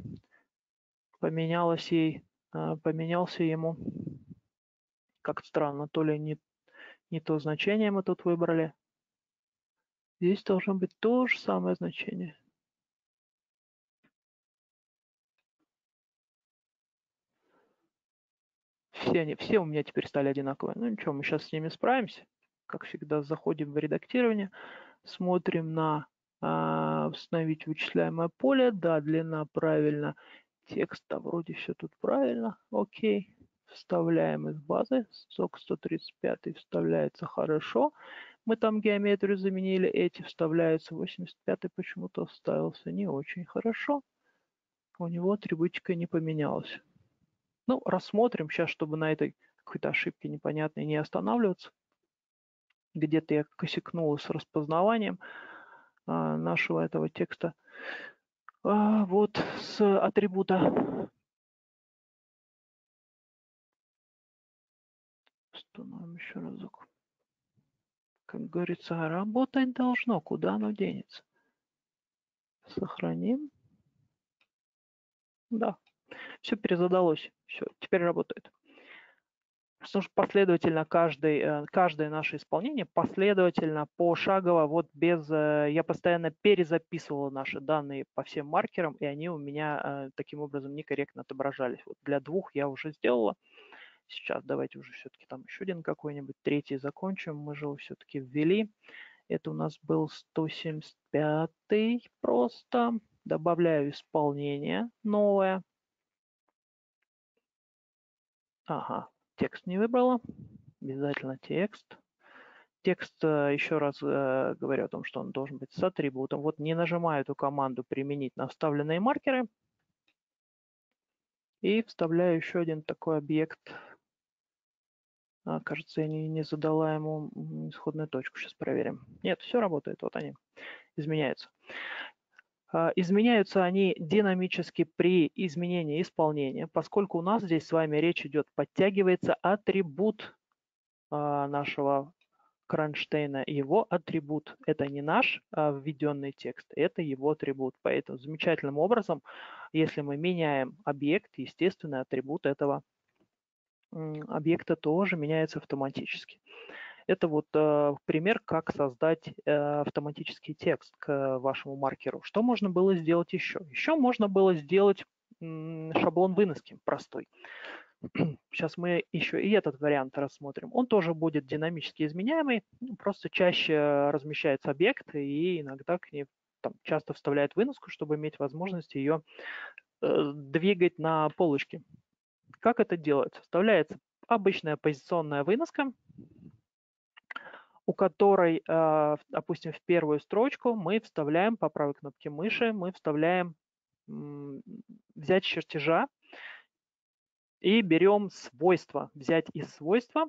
Поменялось ей, а, поменялся ему, как странно, то ли не, не то значение мы тут выбрали. Здесь должно быть то же самое значение. Все, они, все у меня теперь стали одинаковые. Ну ничего, мы сейчас с ними справимся. Как всегда, заходим в редактирование, смотрим на а, установить вычисляемое поле. Да, длина правильно. Текста вроде все тут правильно. Окей. Вставляем из базы. Сок 135 вставляется хорошо. Мы там геометрию заменили. Эти вставляются. 85 почему-то вставился не очень хорошо. У него атрибутика не поменялась. Ну, рассмотрим сейчас, чтобы на этой какой-то ошибке непонятной не останавливаться. Где-то я косякнул с распознаванием а, нашего этого текста. А, вот с атрибута. Установим еще разок. Как говорится, работать должно. Куда оно денется? Сохраним. Да, все перезадалось. Все, теперь работает. потому что последовательно каждый, э, каждое наше исполнение последовательно, пошагово, вот без... Э, я постоянно перезаписывала наши данные по всем маркерам, и они у меня э, таким образом некорректно отображались. Вот для двух я уже сделала. Сейчас давайте уже все-таки там еще один какой-нибудь, третий закончим. Мы же его все-таки ввели. Это у нас был 175 просто. Добавляю исполнение новое. Ага, Текст не выбрала. Обязательно текст. Текст, э, еще раз э, говорю о том, что он должен быть с атрибутом. Вот не нажимаю эту команду «Применить на вставленные маркеры». И вставляю еще один такой объект. А, кажется, я не, не задала ему исходную точку. Сейчас проверим. Нет, все работает. Вот они изменяются. А, изменяются они динамически при изменении исполнения, поскольку у нас здесь с вами речь идет, подтягивается атрибут а, нашего Кронштейна, его атрибут. Это не наш введенный текст, это его атрибут. Поэтому замечательным образом, если мы меняем объект, естественно, атрибут этого объекта тоже меняется автоматически. Это вот э, пример, как создать э, автоматический текст к вашему маркеру. Что можно было сделать еще? Еще можно было сделать м, шаблон выноски простой. Сейчас мы еще и этот вариант рассмотрим. Он тоже будет динамически изменяемый, ну, просто чаще размещается объект и иногда к ней там, часто вставляет выноску, чтобы иметь возможность ее э, двигать на полочке. Как это делается? Вставляется обычная позиционная выноска, у которой, а, допустим, в первую строчку мы вставляем по правой кнопке мыши, мы вставляем взять чертежа и берем свойства. Взять из свойства.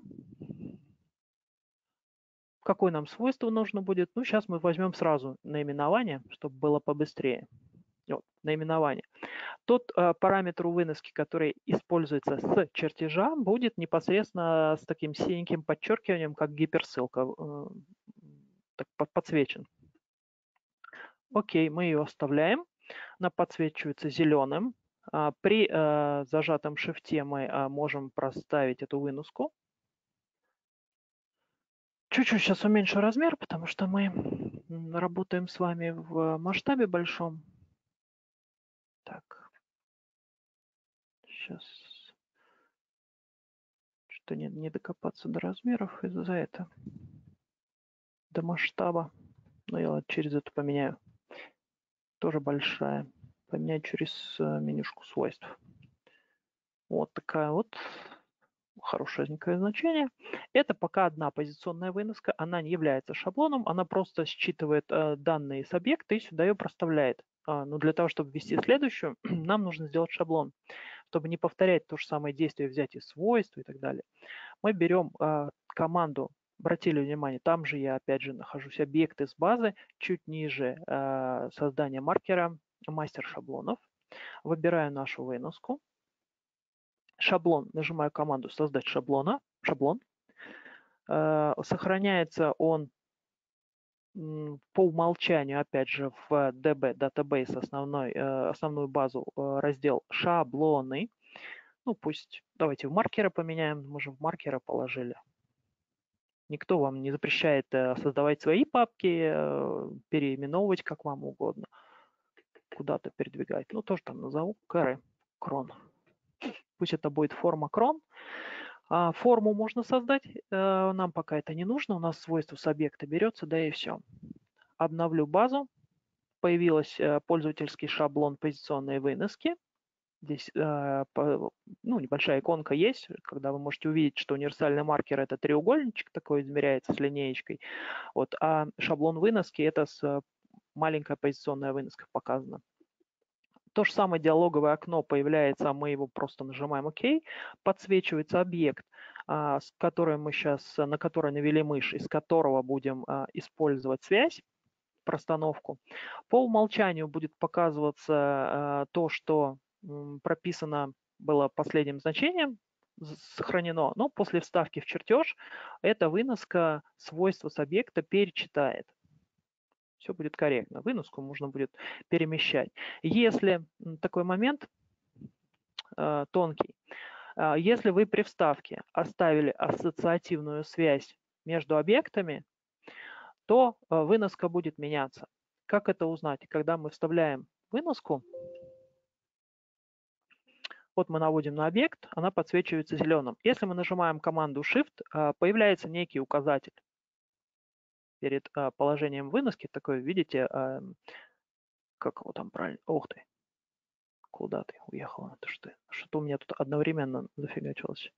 Какое нам свойство нужно будет? Ну, сейчас мы возьмем сразу наименование, чтобы было побыстрее. Вот, наименование. Тот э, параметр выноски, который используется с чертежа, будет непосредственно с таким синеньким подчеркиванием, как гиперссылка, э, так, под, подсвечен. Окей, мы ее оставляем. Она подсвечивается зеленым. А, при э, зажатом шифте мы э, можем проставить эту выноску. Чуть-чуть сейчас уменьшу размер, потому что мы работаем с вами в масштабе большом. Так. Сейчас. Что-то не, не докопаться до размеров из-за этого. До масштаба. Но я через это поменяю. Тоже большая. Поменять через э, менюшку свойств. Вот такая вот хорошенькое значение. Это пока одна позиционная выноска, она не является шаблоном, она просто считывает э, данные с объекта и сюда ее проставляет. А, но для того, чтобы ввести следующую, нам нужно сделать шаблон. Чтобы не повторять то же самое действие, взять из свойств и так далее, мы берем э, команду, обратили внимание, там же я опять же нахожусь, объект из базы, чуть ниже э, создания маркера, мастер шаблонов, выбираю нашу выноску, шаблон, нажимаю команду создать шаблона, шаблон, сохраняется он по умолчанию, опять же, в DB Database основной, э, основную базу э, раздел шаблоны. Ну, пусть, давайте в маркеры поменяем, мы же в маркеры положили. Никто вам не запрещает э, создавать свои папки, переименовывать как вам угодно, куда-то передвигать. Ну, тоже там назову кэры, крон. Пусть это будет форма крон. А, форму можно создать, э, нам пока это не нужно, у нас свойство с объекта берется, да и все. Обновлю базу, появился э, пользовательский шаблон позиционной выноски. Здесь э, ну, небольшая иконка есть, когда вы можете увидеть, что универсальный маркер это треугольничек такой измеряется с линеечкой, вот, а шаблон выноски это с маленькая позиционная выноска показана. То же самое диалоговое окно появляется, а мы его просто нажимаем ОК, подсвечивается объект, а, с которым мы сейчас, на который навели мышь, из которого будем а, использовать связь, простановку. По умолчанию будет показываться то, что прописано было последним значением, сохранено, но после вставки в чертеж эта выноска свойства с объекта перечитает все будет корректно. Выноску можно будет перемещать. Если такой момент э, тонкий, А, если вы при вставке оставили ассоциативную связь между объектами, то а, выноска будет меняться. Как это узнать? Когда мы вставляем выноску, вот мы наводим на объект, она подсвечивается зеленым. Если мы нажимаем команду Shift, появляется некий указатель перед положением выноски. Такой, видите, как его там правильно? Ух ты, куда ты уехала? Это что? Что-то у меня тут одновременно зафигачилось.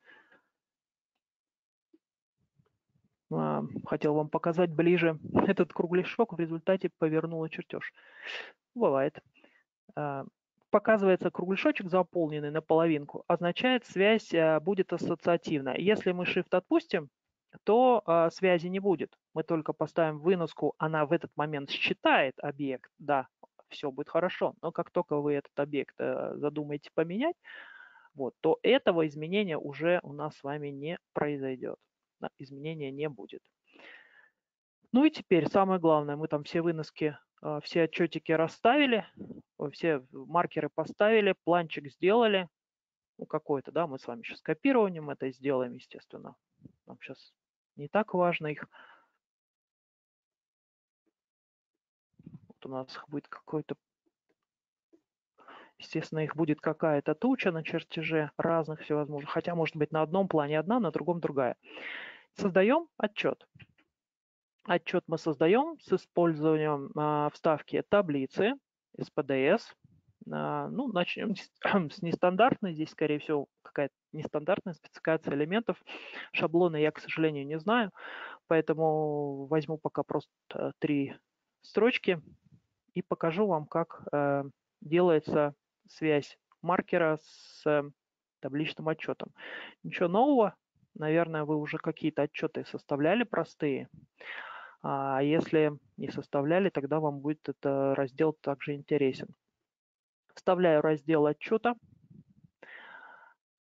А, хотел вам показать ближе этот кругляшок, в результате повернула чертеж. Бывает. А, показывается кругляшочек заполненный на половинку, означает связь а, будет ассоциативная. Если мы Shift отпустим, то связи не будет. Мы только поставим выноску, она в этот момент считает объект, да, все будет хорошо. Но как только вы этот объект э, задумаете поменять, вот, то этого изменения уже у нас с вами не произойдет. Изменения не будет. Ну и теперь самое главное, мы там все выноски, э, все отчетики расставили, все маркеры поставили, планчик сделали, ну какой-то, да, мы с вами сейчас копированием это сделаем, естественно. Нам сейчас не так важно их у нас будет какой-то Естественно, их будет какая-то туча на чертеже разных всевозможных, хотя может быть на одном плане одна, на другом другая. Создаем отчет. Отчет мы создаем с использованием а, вставки таблицы из PDS. А, ну, начнем с, с нестандартной. Здесь, скорее всего, какая-то нестандартная спецификация элементов. Шаблоны я, к сожалению, не знаю, поэтому возьму пока просто три строчки и покажу вам, как э, делается связь маркера с э, табличным отчетом. Ничего нового, наверное, вы уже какие-то отчеты составляли простые. А если не составляли, тогда вам будет этот раздел также интересен. Вставляю раздел отчета.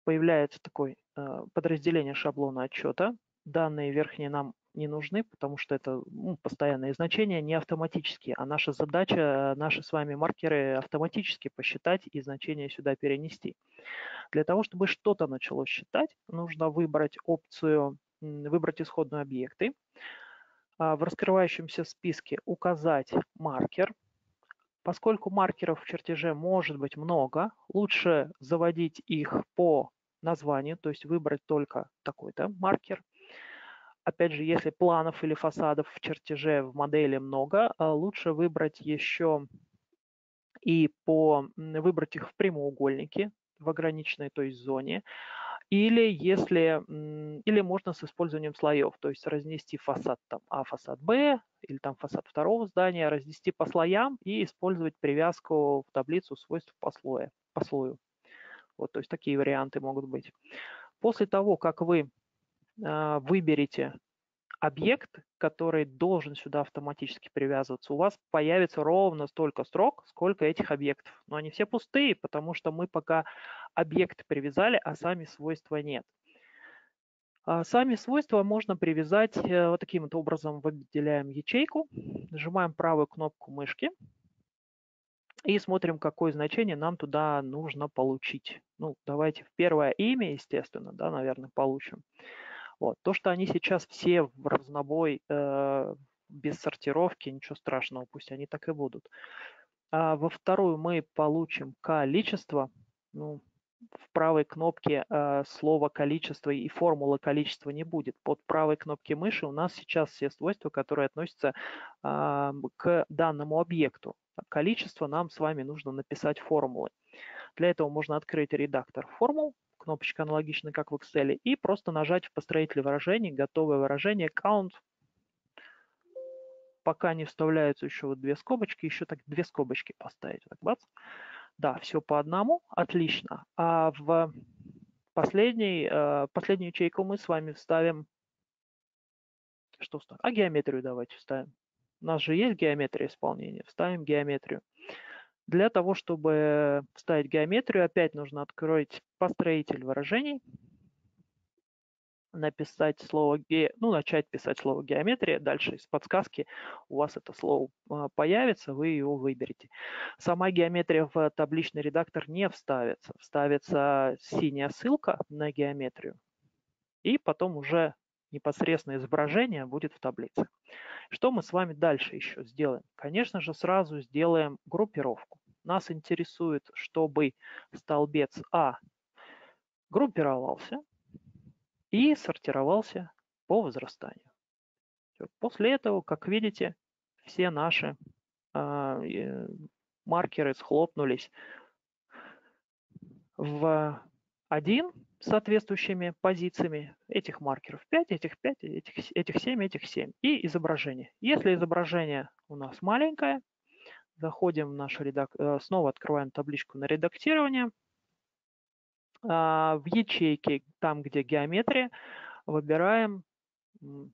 Появляется такое э, подразделение шаблона отчета. Данные верхние нам не нужны, потому что это ну, постоянные значения, не автоматические, а наша задача, наши с вами маркеры автоматически посчитать и значения сюда перенести. Для того, чтобы что-то начало считать, нужно выбрать опцию, выбрать исходные объекты, а, в раскрывающемся списке указать маркер. Поскольку маркеров в чертеже может быть много, лучше заводить их по названию, то есть выбрать только такой-то маркер – опять же, если планов или фасадов в чертеже в модели много, а, лучше выбрать еще и по, выбрать их в прямоугольнике в ограниченной, то есть зоне, или если, или можно с использованием слоев, то есть разнести фасад там А, фасад Б, или там фасад второго здания, разнести по слоям и использовать привязку в таблицу свойств по, слою, по слою. Вот, то есть такие варианты могут быть. После того, как вы а, выберете объект, который должен сюда автоматически привязываться, у вас появится ровно столько строк, сколько этих объектов. Но они все пустые, потому что мы пока объект привязали, а сами свойства нет. А сами свойства можно привязать э, вот таким вот образом. Выделяем ячейку, нажимаем правую кнопку мышки и смотрим, какое значение нам туда нужно получить. Ну, давайте в первое имя, естественно, да, наверное, получим. Вот. То, что они сейчас все в разнобой, э, без сортировки, ничего страшного, пусть они так и будут. А во вторую мы получим количество. Ну, в правой кнопке э, слово количество и формула количества не будет. Под правой кнопкой мыши у нас сейчас все свойства, которые относятся э, к данному объекту. Количество нам с вами нужно написать формулы. Для этого можно открыть редактор формул, кнопочка аналогичная, как в Excel, и просто нажать в построителе выражений, готовое выражение, count. Пока не вставляются еще вот две скобочки, еще так две скобочки поставить. Так, бац. Да, все по одному, отлично. А в последний, э, последнюю ячейку мы с вами вставим, что вставим? А геометрию давайте вставим. У нас же есть геометрия исполнения. Вставим геометрию. Для того, чтобы вставить геометрию, опять нужно открыть построитель выражений. написать слово, ге, ну, начать писать слово геометрия, дальше из подсказки у вас это слово а, появится, вы его выберете. Сама геометрия в табличный редактор не вставится. Вставится синяя ссылка на геометрию, и потом уже непосредственно изображение будет в таблице. Что мы с вами дальше еще сделаем? Конечно же, сразу сделаем группировку. Нас интересует, чтобы столбец А группировался, и сортировался по возрастанию. После этого, как видите, все наши э, маркеры схлопнулись в один соответствующими позициями этих маркеров 5, этих 5, этих, этих 7, этих 7 и изображение. Если изображение у нас маленькое, заходим в наш редак... Э, снова открываем табличку на редактирование – а, в ячейке, там, где геометрия, выбираем ну,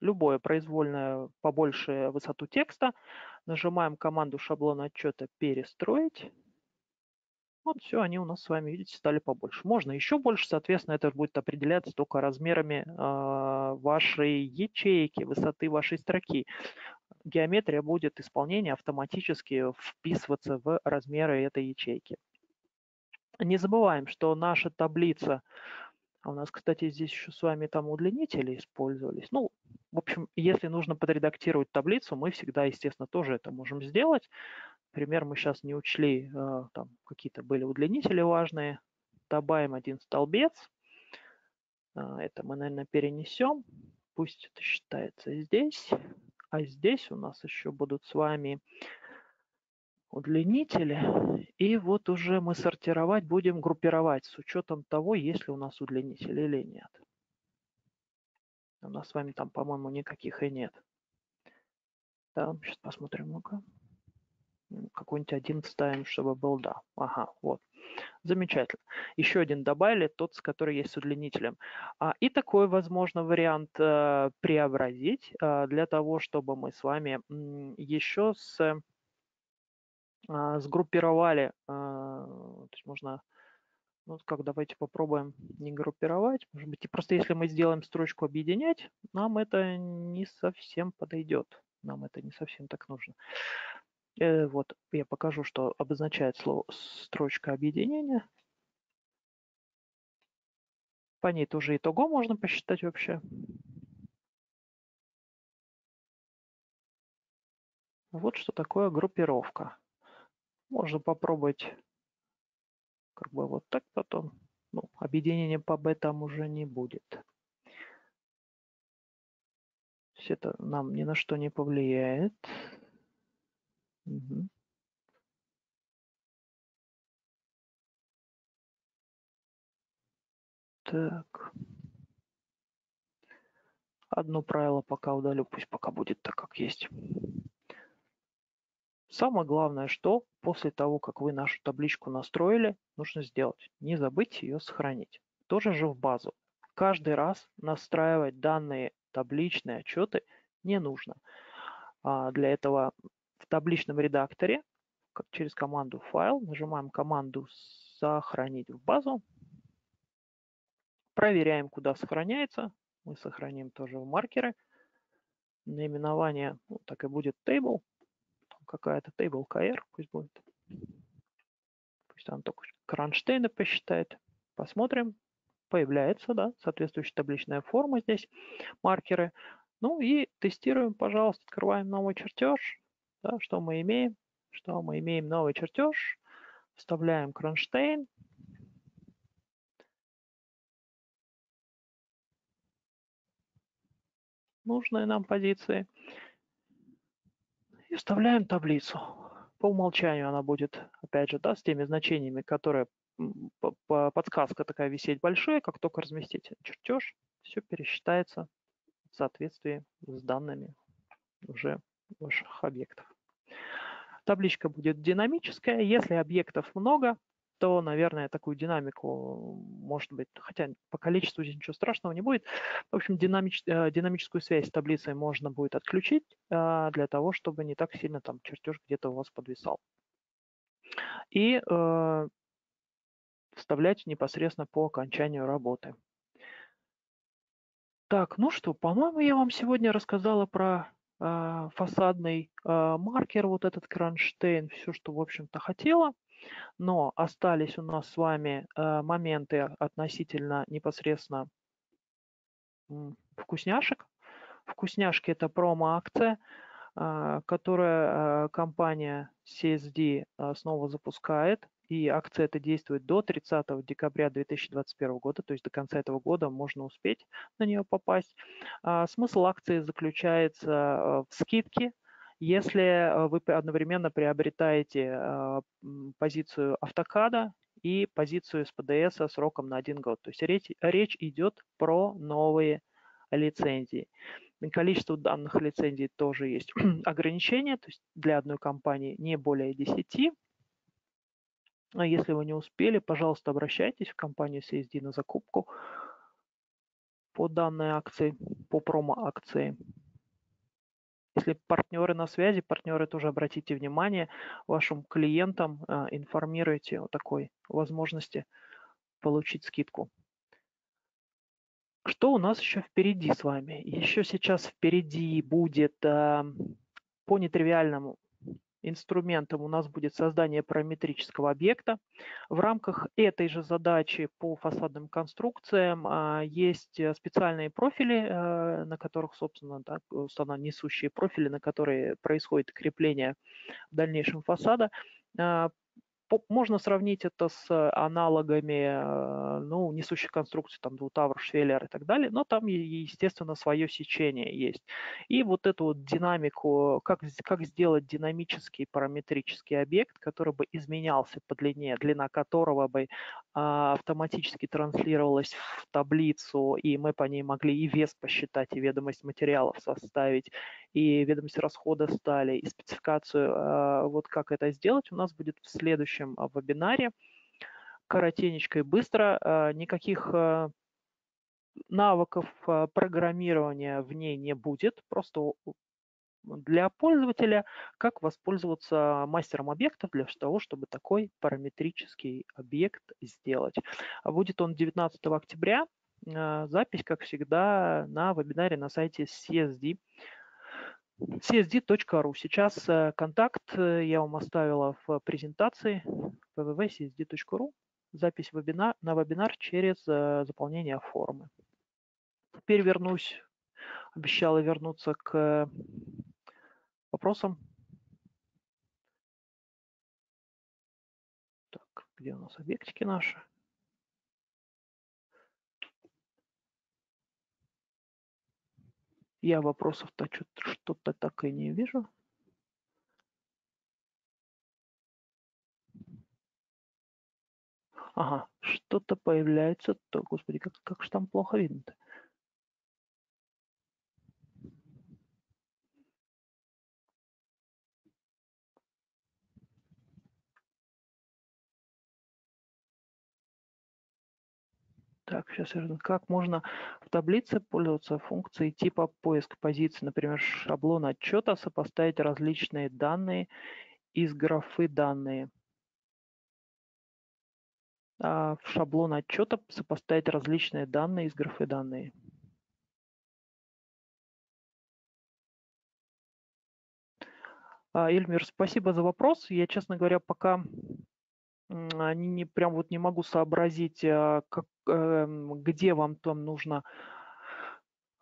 любое произвольное побольше высоту текста, нажимаем команду шаблон отчета «Перестроить». Вот все, они у нас с вами, видите, стали побольше. Можно еще больше, соответственно, это будет определяться только размерами э, вашей ячейки, высоты вашей строки. Геометрия будет исполнение автоматически вписываться в размеры этой ячейки. Не забываем, что наша таблица, а у нас, кстати, здесь еще с вами там удлинители использовались. Ну, в общем, если нужно подредактировать таблицу, мы всегда, естественно, тоже это можем сделать. Например, мы сейчас не учли, э, там какие-то были удлинители важные. Добавим один столбец. А, это мы, наверное, перенесем. Пусть это считается здесь. А здесь у нас еще будут с вами удлинители. И вот уже мы сортировать будем, группировать с учетом того, есть ли у нас удлинитель или нет. У нас с вами там, по-моему, никаких и нет. Да, сейчас посмотрим, ну-ка. Какой-нибудь один ставим, чтобы был, да. Ага, вот. Замечательно. Еще один добавили, тот, с который есть с удлинителем. А, и такой, возможно, вариант э, преобразить э, для того, чтобы мы с вами еще с а, сгруппировали, а, то есть можно, ну как, давайте попробуем не группировать, может быть, и просто если мы сделаем строчку объединять, нам это не совсем подойдет, нам это не совсем так нужно. Э, вот, я покажу, что обозначает слово строчка объединения. По ней тоже итого можно посчитать вообще. Вот что такое группировка. Можно попробовать как бы вот так потом. Ну, объединения по b там уже не будет. Все это нам ни на что не повлияет. Так. Одно правило пока удалю, пусть пока будет так, как есть. Самое главное, что после того, как вы нашу табличку настроили, нужно сделать. Не забыть ее сохранить. Тоже же в базу. Каждый раз настраивать данные табличные отчеты не нужно. А для этого в табличном редакторе через команду «Файл» нажимаем команду «Сохранить в базу». Проверяем, куда сохраняется. Мы сохраним тоже в маркеры. Наименование ну, так и будет table какая-то table KR, пусть будет. Пусть он только кронштейны посчитает. Посмотрим. Появляется, да, соответствующая табличная форма здесь, маркеры. Ну и тестируем, пожалуйста, открываем новый чертеж. Да, что мы имеем? Что мы имеем новый чертеж. Вставляем кронштейн. Нужные нам позиции и вставляем таблицу. По умолчанию она будет, опять же, да, с теми значениями, которые подсказка такая висеть большая, как только разместите чертеж, все пересчитается в соответствии с данными уже ваших объектов. Табличка будет динамическая. Если объектов много, то, наверное, такую динамику, может быть, хотя по количеству здесь ничего страшного не будет. В общем, динамич, э, динамическую связь с таблицей можно будет отключить э, для того, чтобы не так сильно там чертеж где-то у вас подвисал. И э, вставлять непосредственно по окончанию работы. Так, ну что, по-моему, я вам сегодня рассказала про фасадный э, маркер, вот этот кронштейн, все, что, в общем-то, хотела. Но остались у нас с вами э, моменты относительно непосредственно вкусняшек. Вкусняшки – это промо-акция, которая компания CSD снова запускает и акция эта действует до 30 декабря 2021 года, то есть до конца этого года можно успеть на нее попасть. А, смысл акции заключается э, в скидке, если э, вы одновременно приобретаете э, позицию автокада и позицию СПДС сроком на один год. То есть речь, речь идет про новые лицензии. Количество данных лицензий тоже есть ограничения, то есть для одной компании не более 10, а если вы не успели, пожалуйста, обращайтесь в компанию CSD на закупку по данной акции, по промо-акции. Если партнеры на связи, партнеры тоже обратите внимание вашим клиентам, а, информируйте о такой возможности получить скидку. Что у нас еще впереди с вами? Еще сейчас впереди будет а, по нетривиальному инструментом у нас будет создание параметрического объекта. В рамках этой же задачи по фасадным конструкциям а, есть э, специальные профили, э, на которых, собственно, так, собственно, несущие профили, на которые происходит крепление в дальнейшем фасада. Можно сравнить это с э, аналогами э, ну, несущих конструкций, там, двутавр, швеллер и так далее, но там, естественно, свое сечение есть. И вот эту вот динамику, как, как сделать динамический параметрический объект, который бы изменялся по длине, длина которого бы а, автоматически транслировалась в таблицу, и мы по ней могли и вес посчитать, и ведомость материалов составить, и ведомость расхода стали, и спецификацию, а, вот как это сделать, у нас будет в следующем а, вебинаре. Коротенечко и быстро, а, никаких навыков программирования в ней не будет, просто для пользователя, как воспользоваться мастером объектов для того, чтобы такой параметрический объект сделать. Будет он 19 октября. Запись, как всегда, на вебинаре на сайте CSD csd.ru. Сейчас э, контакт э, я вам оставила в презентации www.csd.ru. Запись вебинар, на вебинар через э, заполнение формы. Теперь вернусь, обещала вернуться к вопросам. Так, где у нас объектики наши? Я вопросов-то что-то так и не вижу. Ага, что-то появляется. То, господи, как, как же там плохо видно-то. Так, сейчас я как можно в таблице пользоваться функцией типа поиск позиций, например, шаблон отчета, сопоставить различные данные из графы данные. А в шаблон отчета сопоставить различные данные из графы данные. А, Эльмир, спасибо за вопрос. Я, честно говоря, пока они не прям вот не могу сообразить, а, как, эм, где вам там нужно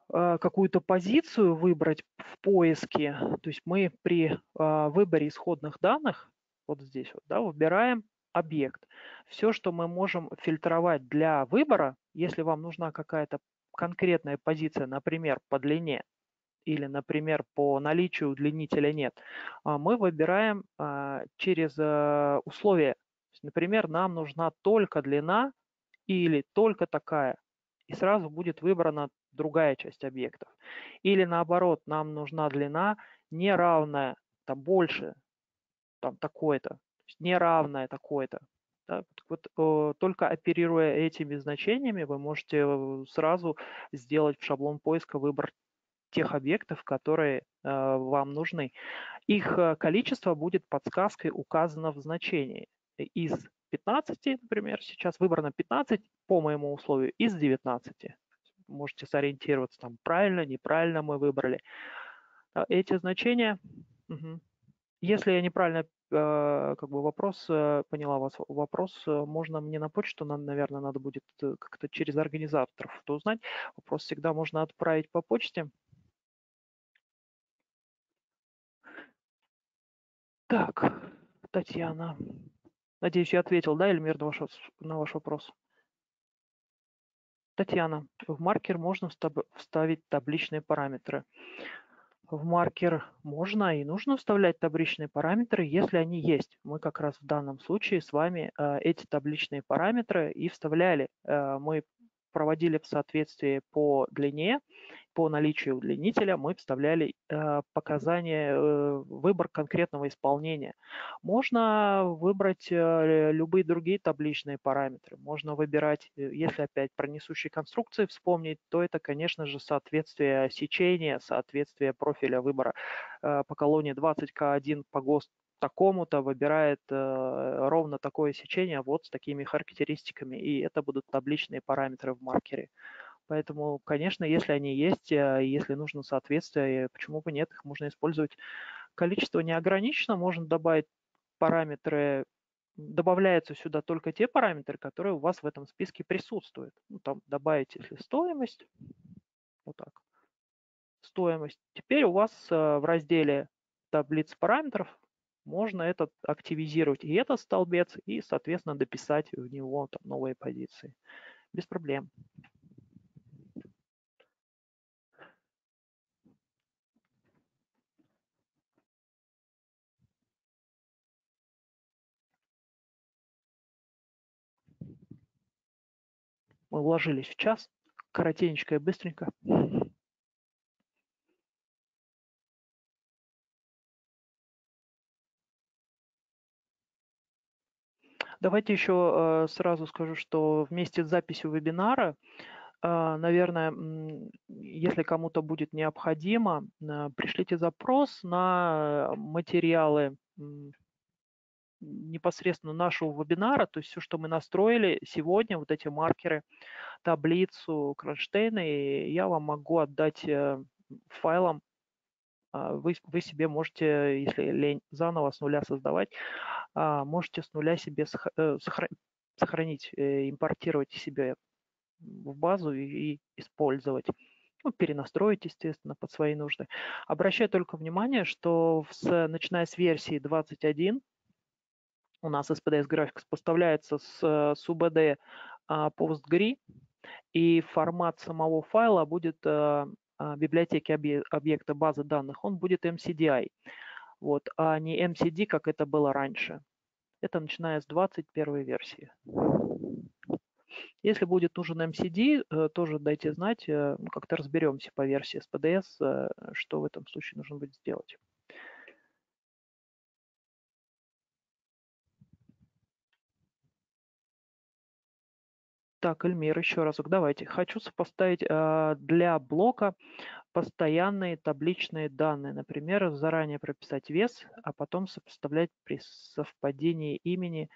а, какую-то позицию выбрать в поиске. То есть мы при а, выборе исходных данных, вот здесь вот, да, выбираем объект. Все, что мы можем фильтровать для выбора, если вам нужна какая-то конкретная позиция, например, по длине, или, например, по наличию удлинителя нет, мы выбираем через э, условия Например, нам нужна только длина или только такая, и сразу будет выбрана другая часть объектов. Или наоборот, нам нужна длина неравная, там больше, там такой-то, неравная такой-то. Да, вот, э, только оперируя этими значениями, вы можете э, сразу сделать в шаблон поиска выбор тех объектов, которые э, вам нужны. Их э, количество будет подсказкой указано в значении из 15, например, сейчас выбрано 15 по моему условию из 19. можете сориентироваться, там правильно, неправильно мы выбрали. А эти значения, угу. если я неправильно э, как бы вопрос, э, поняла вас вопрос, э, можно мне на почту, наверное, надо будет как-то через организаторов это узнать. Вопрос всегда можно отправить по почте. Так, Татьяна. Надеюсь, я ответил, да, Эльмир, на ваш, на ваш вопрос? Татьяна, в маркер можно вставить табличные параметры. В маркер можно и нужно вставлять табличные параметры, если они есть. Мы как раз в данном случае с вами э, эти табличные параметры и вставляли. Э, мы проводили в соответствии по длине по наличию удлинителя мы вставляли э, показания, э, выбор конкретного исполнения. Можно выбрать э, любые другие табличные параметры. Можно выбирать, если опять про несущие конструкции вспомнить, то это, конечно же, соответствие сечения, соответствие профиля выбора по колонии 20К1 по ГОСТ такому-то выбирает ровно такое сечение вот с такими характеристиками, и это будут табличные параметры в маркере. Поэтому, конечно, если они есть, э, если нужно соответствие, почему бы нет, их можно использовать. Количество не ограничено, можно добавить параметры, добавляются сюда только те параметры, которые у вас в этом списке присутствуют. Ну, там добавить, если стоимость, вот так, стоимость. Теперь у вас э, в разделе таблиц параметров можно этот активизировать и этот столбец, и, соответственно, дописать в него там, новые позиции. Без проблем. Мы уложились в час, коротенечко и быстренько. Давайте еще э, сразу скажу, что вместе с записью вебинара, э, наверное, если кому-то будет необходимо, э, пришлите запрос на материалы непосредственно нашего вебинара, то есть все, что мы настроили сегодня, вот эти маркеры, таблицу Кронштейна, и я вам могу отдать э, файлом. А, вы, вы себе можете, если лень заново с нуля создавать, а, можете с нуля себе э, сохранить, э, импортировать себе в базу и использовать ну, перенастроить, естественно, под свои нужды. Обращаю только внимание, что с, начиная с версии 21 у нас SPDS Graphics поставляется с, с UBD а, PostgRE, и формат самого файла будет а, а, библиотеки объекта базы данных, он будет MCDI, вот, а не MCD, как это было раньше. Это начиная с 21 версии. Если будет нужен MCD, э, тоже дайте знать, э, ну, как-то разберемся по версии э, что в этом случае нужно будет сделать. Так, Эльмир, еще разок, давайте. Хочу сопоставить э, для блока постоянные табличные данные. Например, заранее прописать вес, а потом сопоставлять при совпадении имени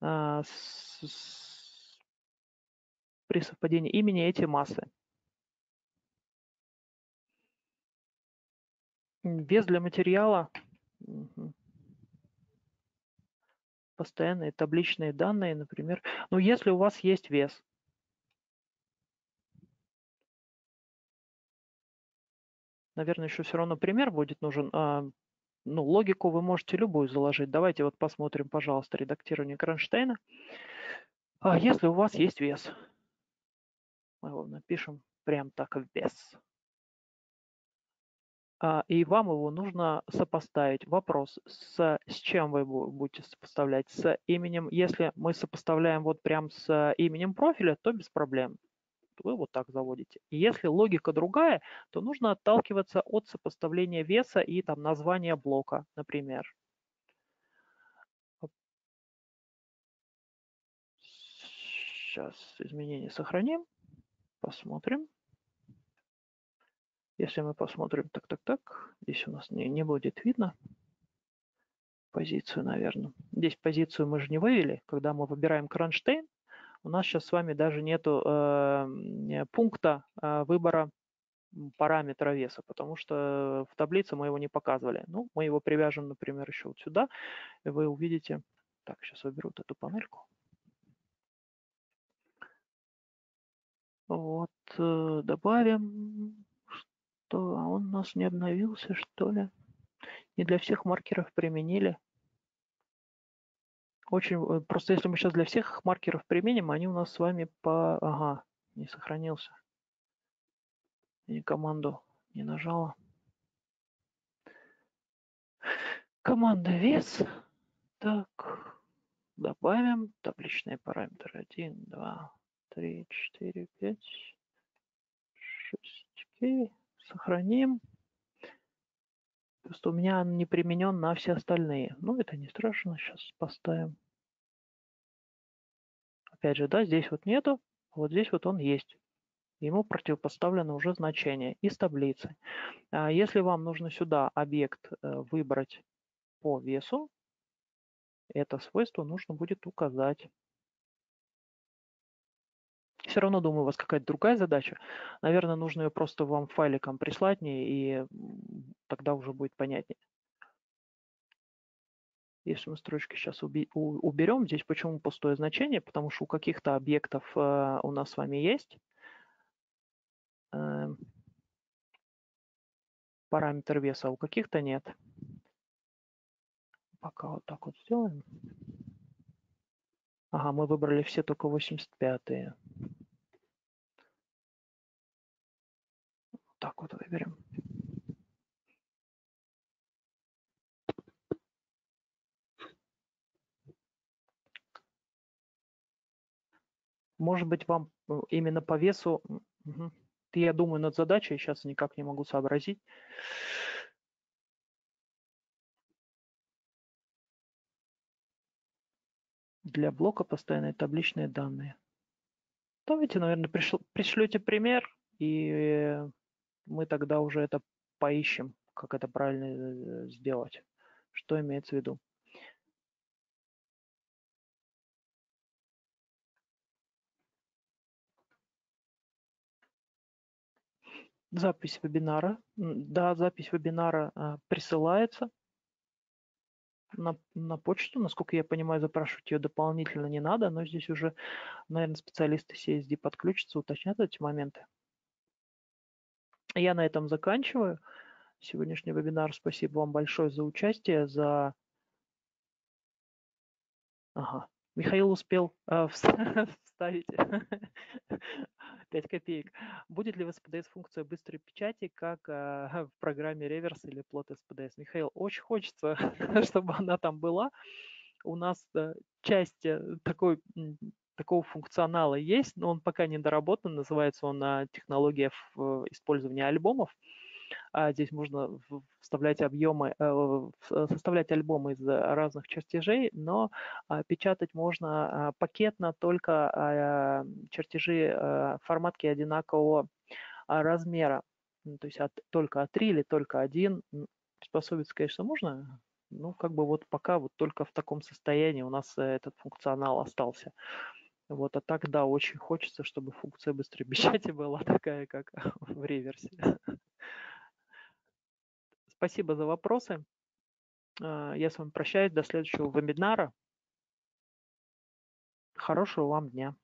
э, с, с, при совпадении имени эти массы. Вес для материала. Угу постоянные табличные данные, например. Ну, если у вас есть вес, наверное, еще все равно пример будет нужен. А, ну, логику вы можете любую заложить. Давайте вот посмотрим, пожалуйста, редактирование Кронштейна. А если у вас есть вес, мы его напишем прям так, вес. А, и вам его нужно сопоставить. Вопрос, с, с чем вы будете сопоставлять? С именем, если мы сопоставляем вот прям с именем профиля, то без проблем. Вы вот так заводите. И если логика другая, то нужно отталкиваться от сопоставления веса и там названия блока, например. Сейчас изменения сохраним, посмотрим. Если мы посмотрим так, так, так, здесь у нас не, не будет видно позицию, наверное. Здесь позицию мы же не вывели. Когда мы выбираем кронштейн, у нас сейчас с вами даже нету э, пункта э, выбора параметра веса, потому что в таблице мы его не показывали. Ну, мы его привяжем, например, еще вот сюда, и вы увидите. Так, сейчас уберу вот эту панельку. Вот, э, добавим, что а он у нас не обновился, что ли. Не для всех маркеров применили. Очень, э, просто если мы сейчас для всех маркеров применим, они у нас с вами по... Ага, не сохранился. И команду не нажала. Команда вес. Так, добавим табличные параметры. 1, 2, 3, 4, 5, 6. Окей, сохраним. Просто у меня он не применен на все остальные. Ну, это не страшно. Сейчас поставим. Опять же, да, здесь вот нету. Вот здесь вот он есть. Ему противопоставлено уже значение из таблицы. А если вам нужно сюда объект э, выбрать по весу, это свойство нужно будет указать. Все равно, думаю, у вас какая-то другая задача. Наверное, нужно ее просто вам файликом прислать мне, и тогда уже будет понятнее. Если мы строчки сейчас уберем, здесь почему пустое значение? Потому что у каких-то объектов э, у нас с вами есть э, параметр веса, а у каких-то нет. Пока вот так вот сделаем. Ага, мы выбрали все только 85-е. Так вот выберем. Может быть, вам э, именно по весу... Угу. Я думаю над задачей, сейчас никак не могу сообразить. Для блока постоянные табличные данные. Давайте, наверное, пришл, пришлете пример, и мы тогда уже это поищем, как это правильно э, сделать. Что имеется в виду. Запись вебинара. Да, запись вебинара а, присылается на, на почту. Насколько я понимаю, запрашивать ее дополнительно не надо, но здесь уже, наверное, специалисты CSD подключатся, уточнят эти моменты. Я на этом заканчиваю сегодняшний вебинар. Спасибо вам большое за участие, за... Ага, Михаил успел э, вставить 5 копеек. Будет ли в SPDS функция быстрой печати, как э, в программе Reverse или Plot SPDS? Михаил, очень хочется, чтобы она там была. У нас э, часть э, такой такого функционала есть, но он пока не доработан. Называется он э, технология использования альбомов. А здесь можно вставлять объемы, э, составлять альбомы из разных чертежей, но а, печатать можно а, пакетно только а, чертежи форматки одинакового размера. Ну, то есть от, только А3 или только один. Приспособиться, конечно, можно. Ну, как бы вот пока вот только в таком состоянии у нас э, этот функционал остался. Вот, а так, да, очень хочется, чтобы функция быстрой печати была такая, как в реверсе. Спасибо за вопросы. А, я с вами прощаюсь до следующего вебинара. Хорошего вам дня.